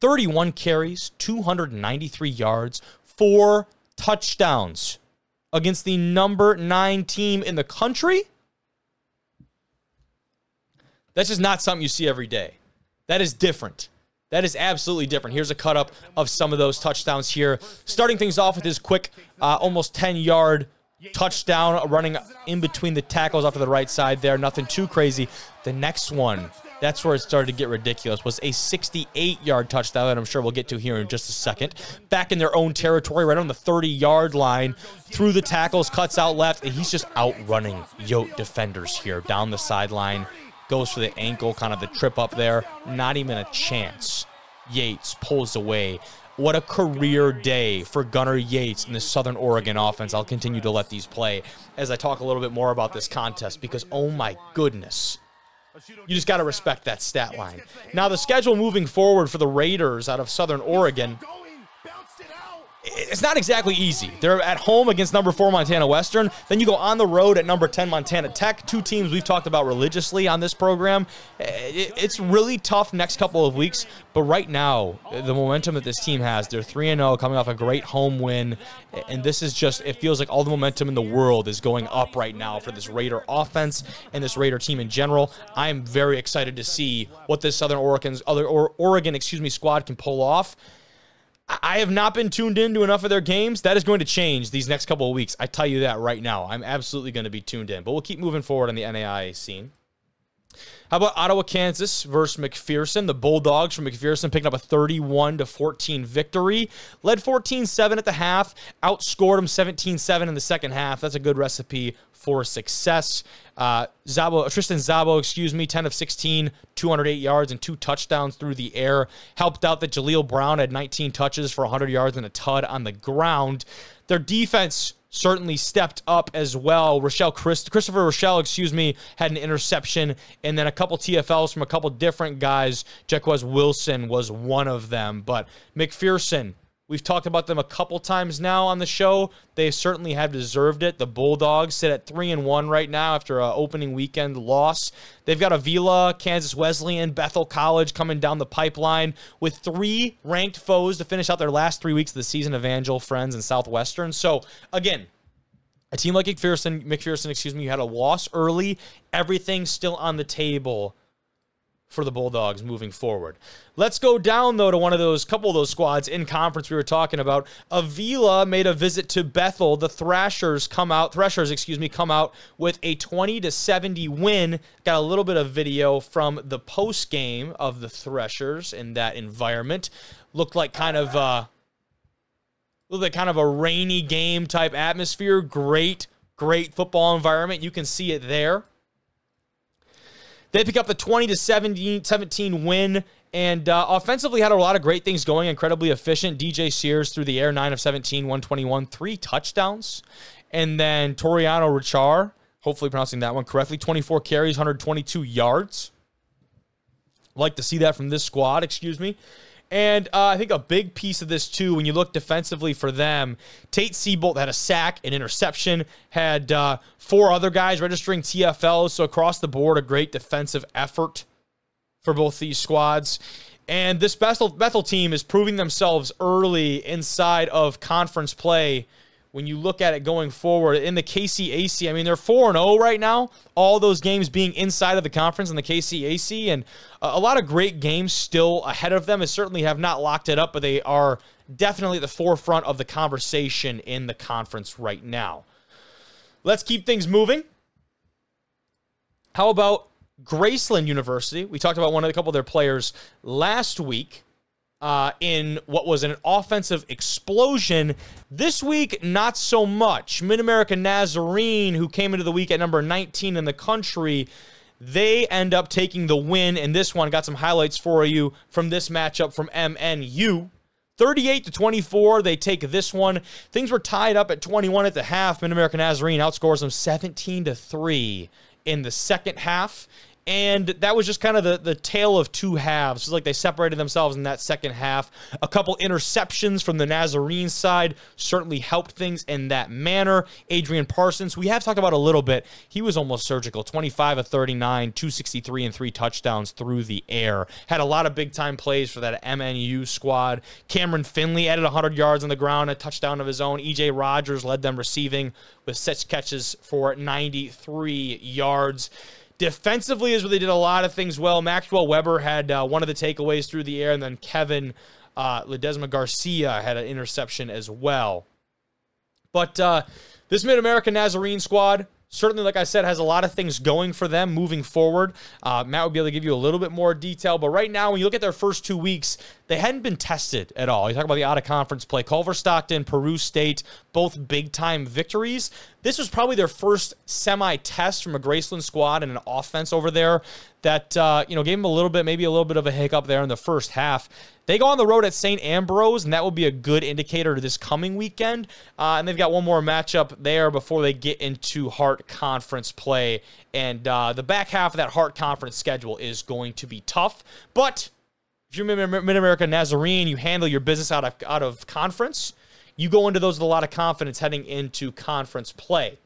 31 carries, 293 yards, four touchdowns against the number nine team in the country. That's just not something you see every day. That is different. That is absolutely different. Here's a cut up of some of those touchdowns here. Starting things off with his quick, uh, almost 10 yard touchdown running in between the tackles off to the right side there. Nothing too crazy. The next one, that's where it started to get ridiculous, was a 68 yard touchdown that I'm sure we'll get to here in just a second. Back in their own territory, right on the 30 yard line, through the tackles, cuts out left, and he's just outrunning Yote defenders here down the sideline. Goes for the ankle, kind of the trip up there. Not even a chance. Yates pulls away. What a career day for Gunnar Yates in the Southern Oregon offense. I'll continue to let these play as I talk a little bit more about this contest because, oh my goodness, you just got to respect that stat line. Now, the schedule moving forward for the Raiders out of Southern Oregon, it's not exactly easy. They're at home against number four Montana Western. Then you go on the road at number 10 Montana Tech, two teams we've talked about religiously on this program. Eh, it's really tough next couple of weeks, but right now, the momentum that this team has, they're 3 0 coming off a great home win. And this is just, it feels like all the momentum in the world is going up right now for this Raider offense and this Raider team in general. I am very excited to see what this Southern other or Oregon, excuse me, squad can pull off. I have not been tuned into enough of their games. That is going to change these next couple of weeks. I tell you that right now. I'm absolutely going to be tuned in. But we'll keep moving forward on the NAIA scene. How about Ottawa, Kansas versus McPherson? The Bulldogs from McPherson picking up a 31 to 14 victory. Led 14-7 at the half, outscored them 17-7 in the second half. That's a good recipe for success. Uh, Zabo, Tristan Zabo, excuse me, 10 of 16, 208 yards and two touchdowns through the air. Helped out that Jaleel Brown had 19 touches for 100 yards and a tud on the ground. Their defense certainly stepped up as well. Rochelle Christ- Christopher Rochelle, excuse me, had an interception, and then a couple TFLs from a couple different guys. Jaquez Wilson was one of them, but McPherson. We've talked about them a couple times now on the show. They certainly have deserved it. The Bulldogs sit at three and one right now after an opening weekend loss. They've got Avila, Kansas Wesleyan, Bethel College coming down the pipeline with three ranked foes to finish out their last three weeks of the season. Evangel, Friends, and Southwestern. So again, a team like McPherson, McPherson, excuse me, you had a loss early. Everything's still on the table for the Bulldogs moving forward. Let's go down though to one of those couple of those squads in conference we were talking about. Avila made a visit to Bethel. The Thrashers come out, Threshers, excuse me, come out with a 20 to 70 win. Got a little bit of video from the post game of the Threshers in that environment. Looked like kind of uh looked like kind of a rainy game type atmosphere. Great, great football environment. You can see it there. They pick up the 20 to 17, 17 win and uh, offensively had a lot of great things going, incredibly efficient. DJ Sears through the air, 9 of 17, 121, three touchdowns. And then Toriano Richar, hopefully pronouncing that one correctly, 24 carries, 122 yards. Like to see that from this squad, excuse me. And uh, I think a big piece of this, too, when you look defensively for them, Tate Seabolt had a sack, an interception, had uh, four other guys registering TFLs. So across the board, a great defensive effort for both these squads. And this Bethel, Bethel team is proving themselves early inside of conference play when you look at it going forward in the KCAC, I mean, they're 4 0 right now, all those games being inside of the conference in the KCAC, and a lot of great games still ahead of them. They certainly have not locked it up, but they are definitely at the forefront of the conversation in the conference right now. Let's keep things moving. How about Graceland University? We talked about one of a couple of their players last week uh, in what was an offensive explosion. This week, not so much. Mid America Nazarene, who came into the week at number 19 in the country, they end up taking the win in this one. Got some highlights for you from this matchup from MNU. 38 to 24, they take this one. Things were tied up at 21 at the half. Mid America Nazarene outscores them 17 to 3 in the second half. And that was just kind of the, the tale of two halves. It's like they separated themselves in that second half. A couple interceptions from the Nazarene side certainly helped things in that manner. Adrian Parsons, we have talked about a little bit. He was almost surgical 25 of 39, 263, and three touchdowns through the air. Had a lot of big time plays for that MNU squad. Cameron Finley added 100 yards on the ground, a touchdown of his own. EJ Rogers led them receiving with six catches for 93 yards. Defensively is where they did a lot of things well. Maxwell Weber had uh, one of the takeaways through the air, and then Kevin uh, Ledesma Garcia had an interception as well. But uh, this Mid American Nazarene squad, certainly, like I said, has a lot of things going for them moving forward. Uh, Matt would be able to give you a little bit more detail, but right now, when you look at their first two weeks, they hadn't been tested at all. You talk about the out of conference play. Culver Stockton, Peru State, both big time victories. This was probably their first semi test from a Graceland squad and an offense over there that, uh, you know, gave them a little bit, maybe a little bit of a hiccup there in the first half. They go on the road at St. Ambrose, and that will be a good indicator to this coming weekend. Uh, and they've got one more matchup there before they get into Heart Conference play. And uh, the back half of that Heart Conference schedule is going to be tough. But if you're Mid America Nazarene, you handle your business out of, out of conference, you go into those with a lot of confidence heading into conference play.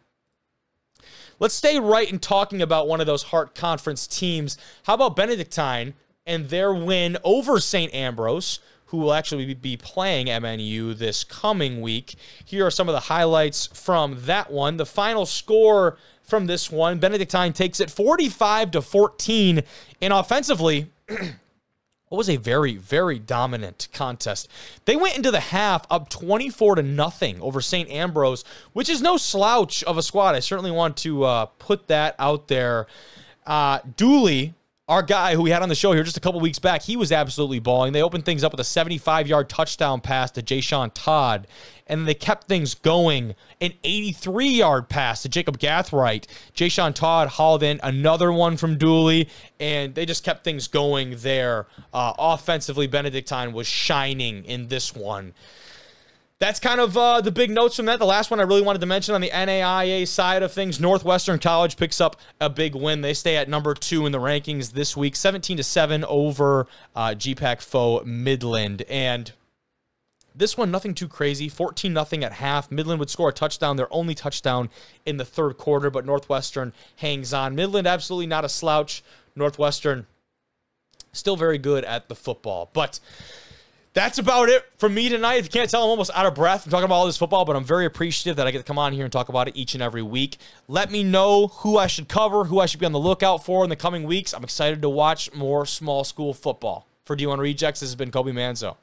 Let's stay right in talking about one of those Heart Conference teams. How about Benedictine? and their win over St. Ambrose, who will actually be playing MNU this coming week. Here are some of the highlights from that one. The final score from this one Benedictine takes it 45 to 14. And offensively, what was a very very dominant contest. They went into the half up 24 to nothing over st ambrose which is no slouch of a squad. I certainly want to uh, put that out there. Uh, dooley our guy who we had on the show here just a couple weeks back, he was absolutely balling. They opened things up with a 75 yard touchdown pass to Jay Sean Todd, and they kept things going. An 83 yard pass to Jacob Gathright. Jay Sean Todd hauled in another one from Dooley, and they just kept things going there. Uh, offensively, Benedictine was shining in this one that's kind of uh, the big notes from that. The last one I really wanted to mention on the NAIA side of things, Northwestern College picks up a big win. They stay at number two in the rankings this week, 17 to seven over uh, GPAC foe Midland, and this one nothing too crazy, 14 nothing at half. Midland would score a touchdown, their only touchdown in the third quarter, but Northwestern hangs on. Midland absolutely not a slouch. Northwestern still very good at the football, but That's about it for me tonight. If you can't tell, I'm almost out of breath. I'm talking about all this football, but I'm very appreciative that I get to come on here and talk about it each and every week. Let me know who I should cover, who I should be on the lookout for in the coming weeks. I'm excited to watch more small school football. For D1 Rejects, this has been Kobe Manzo.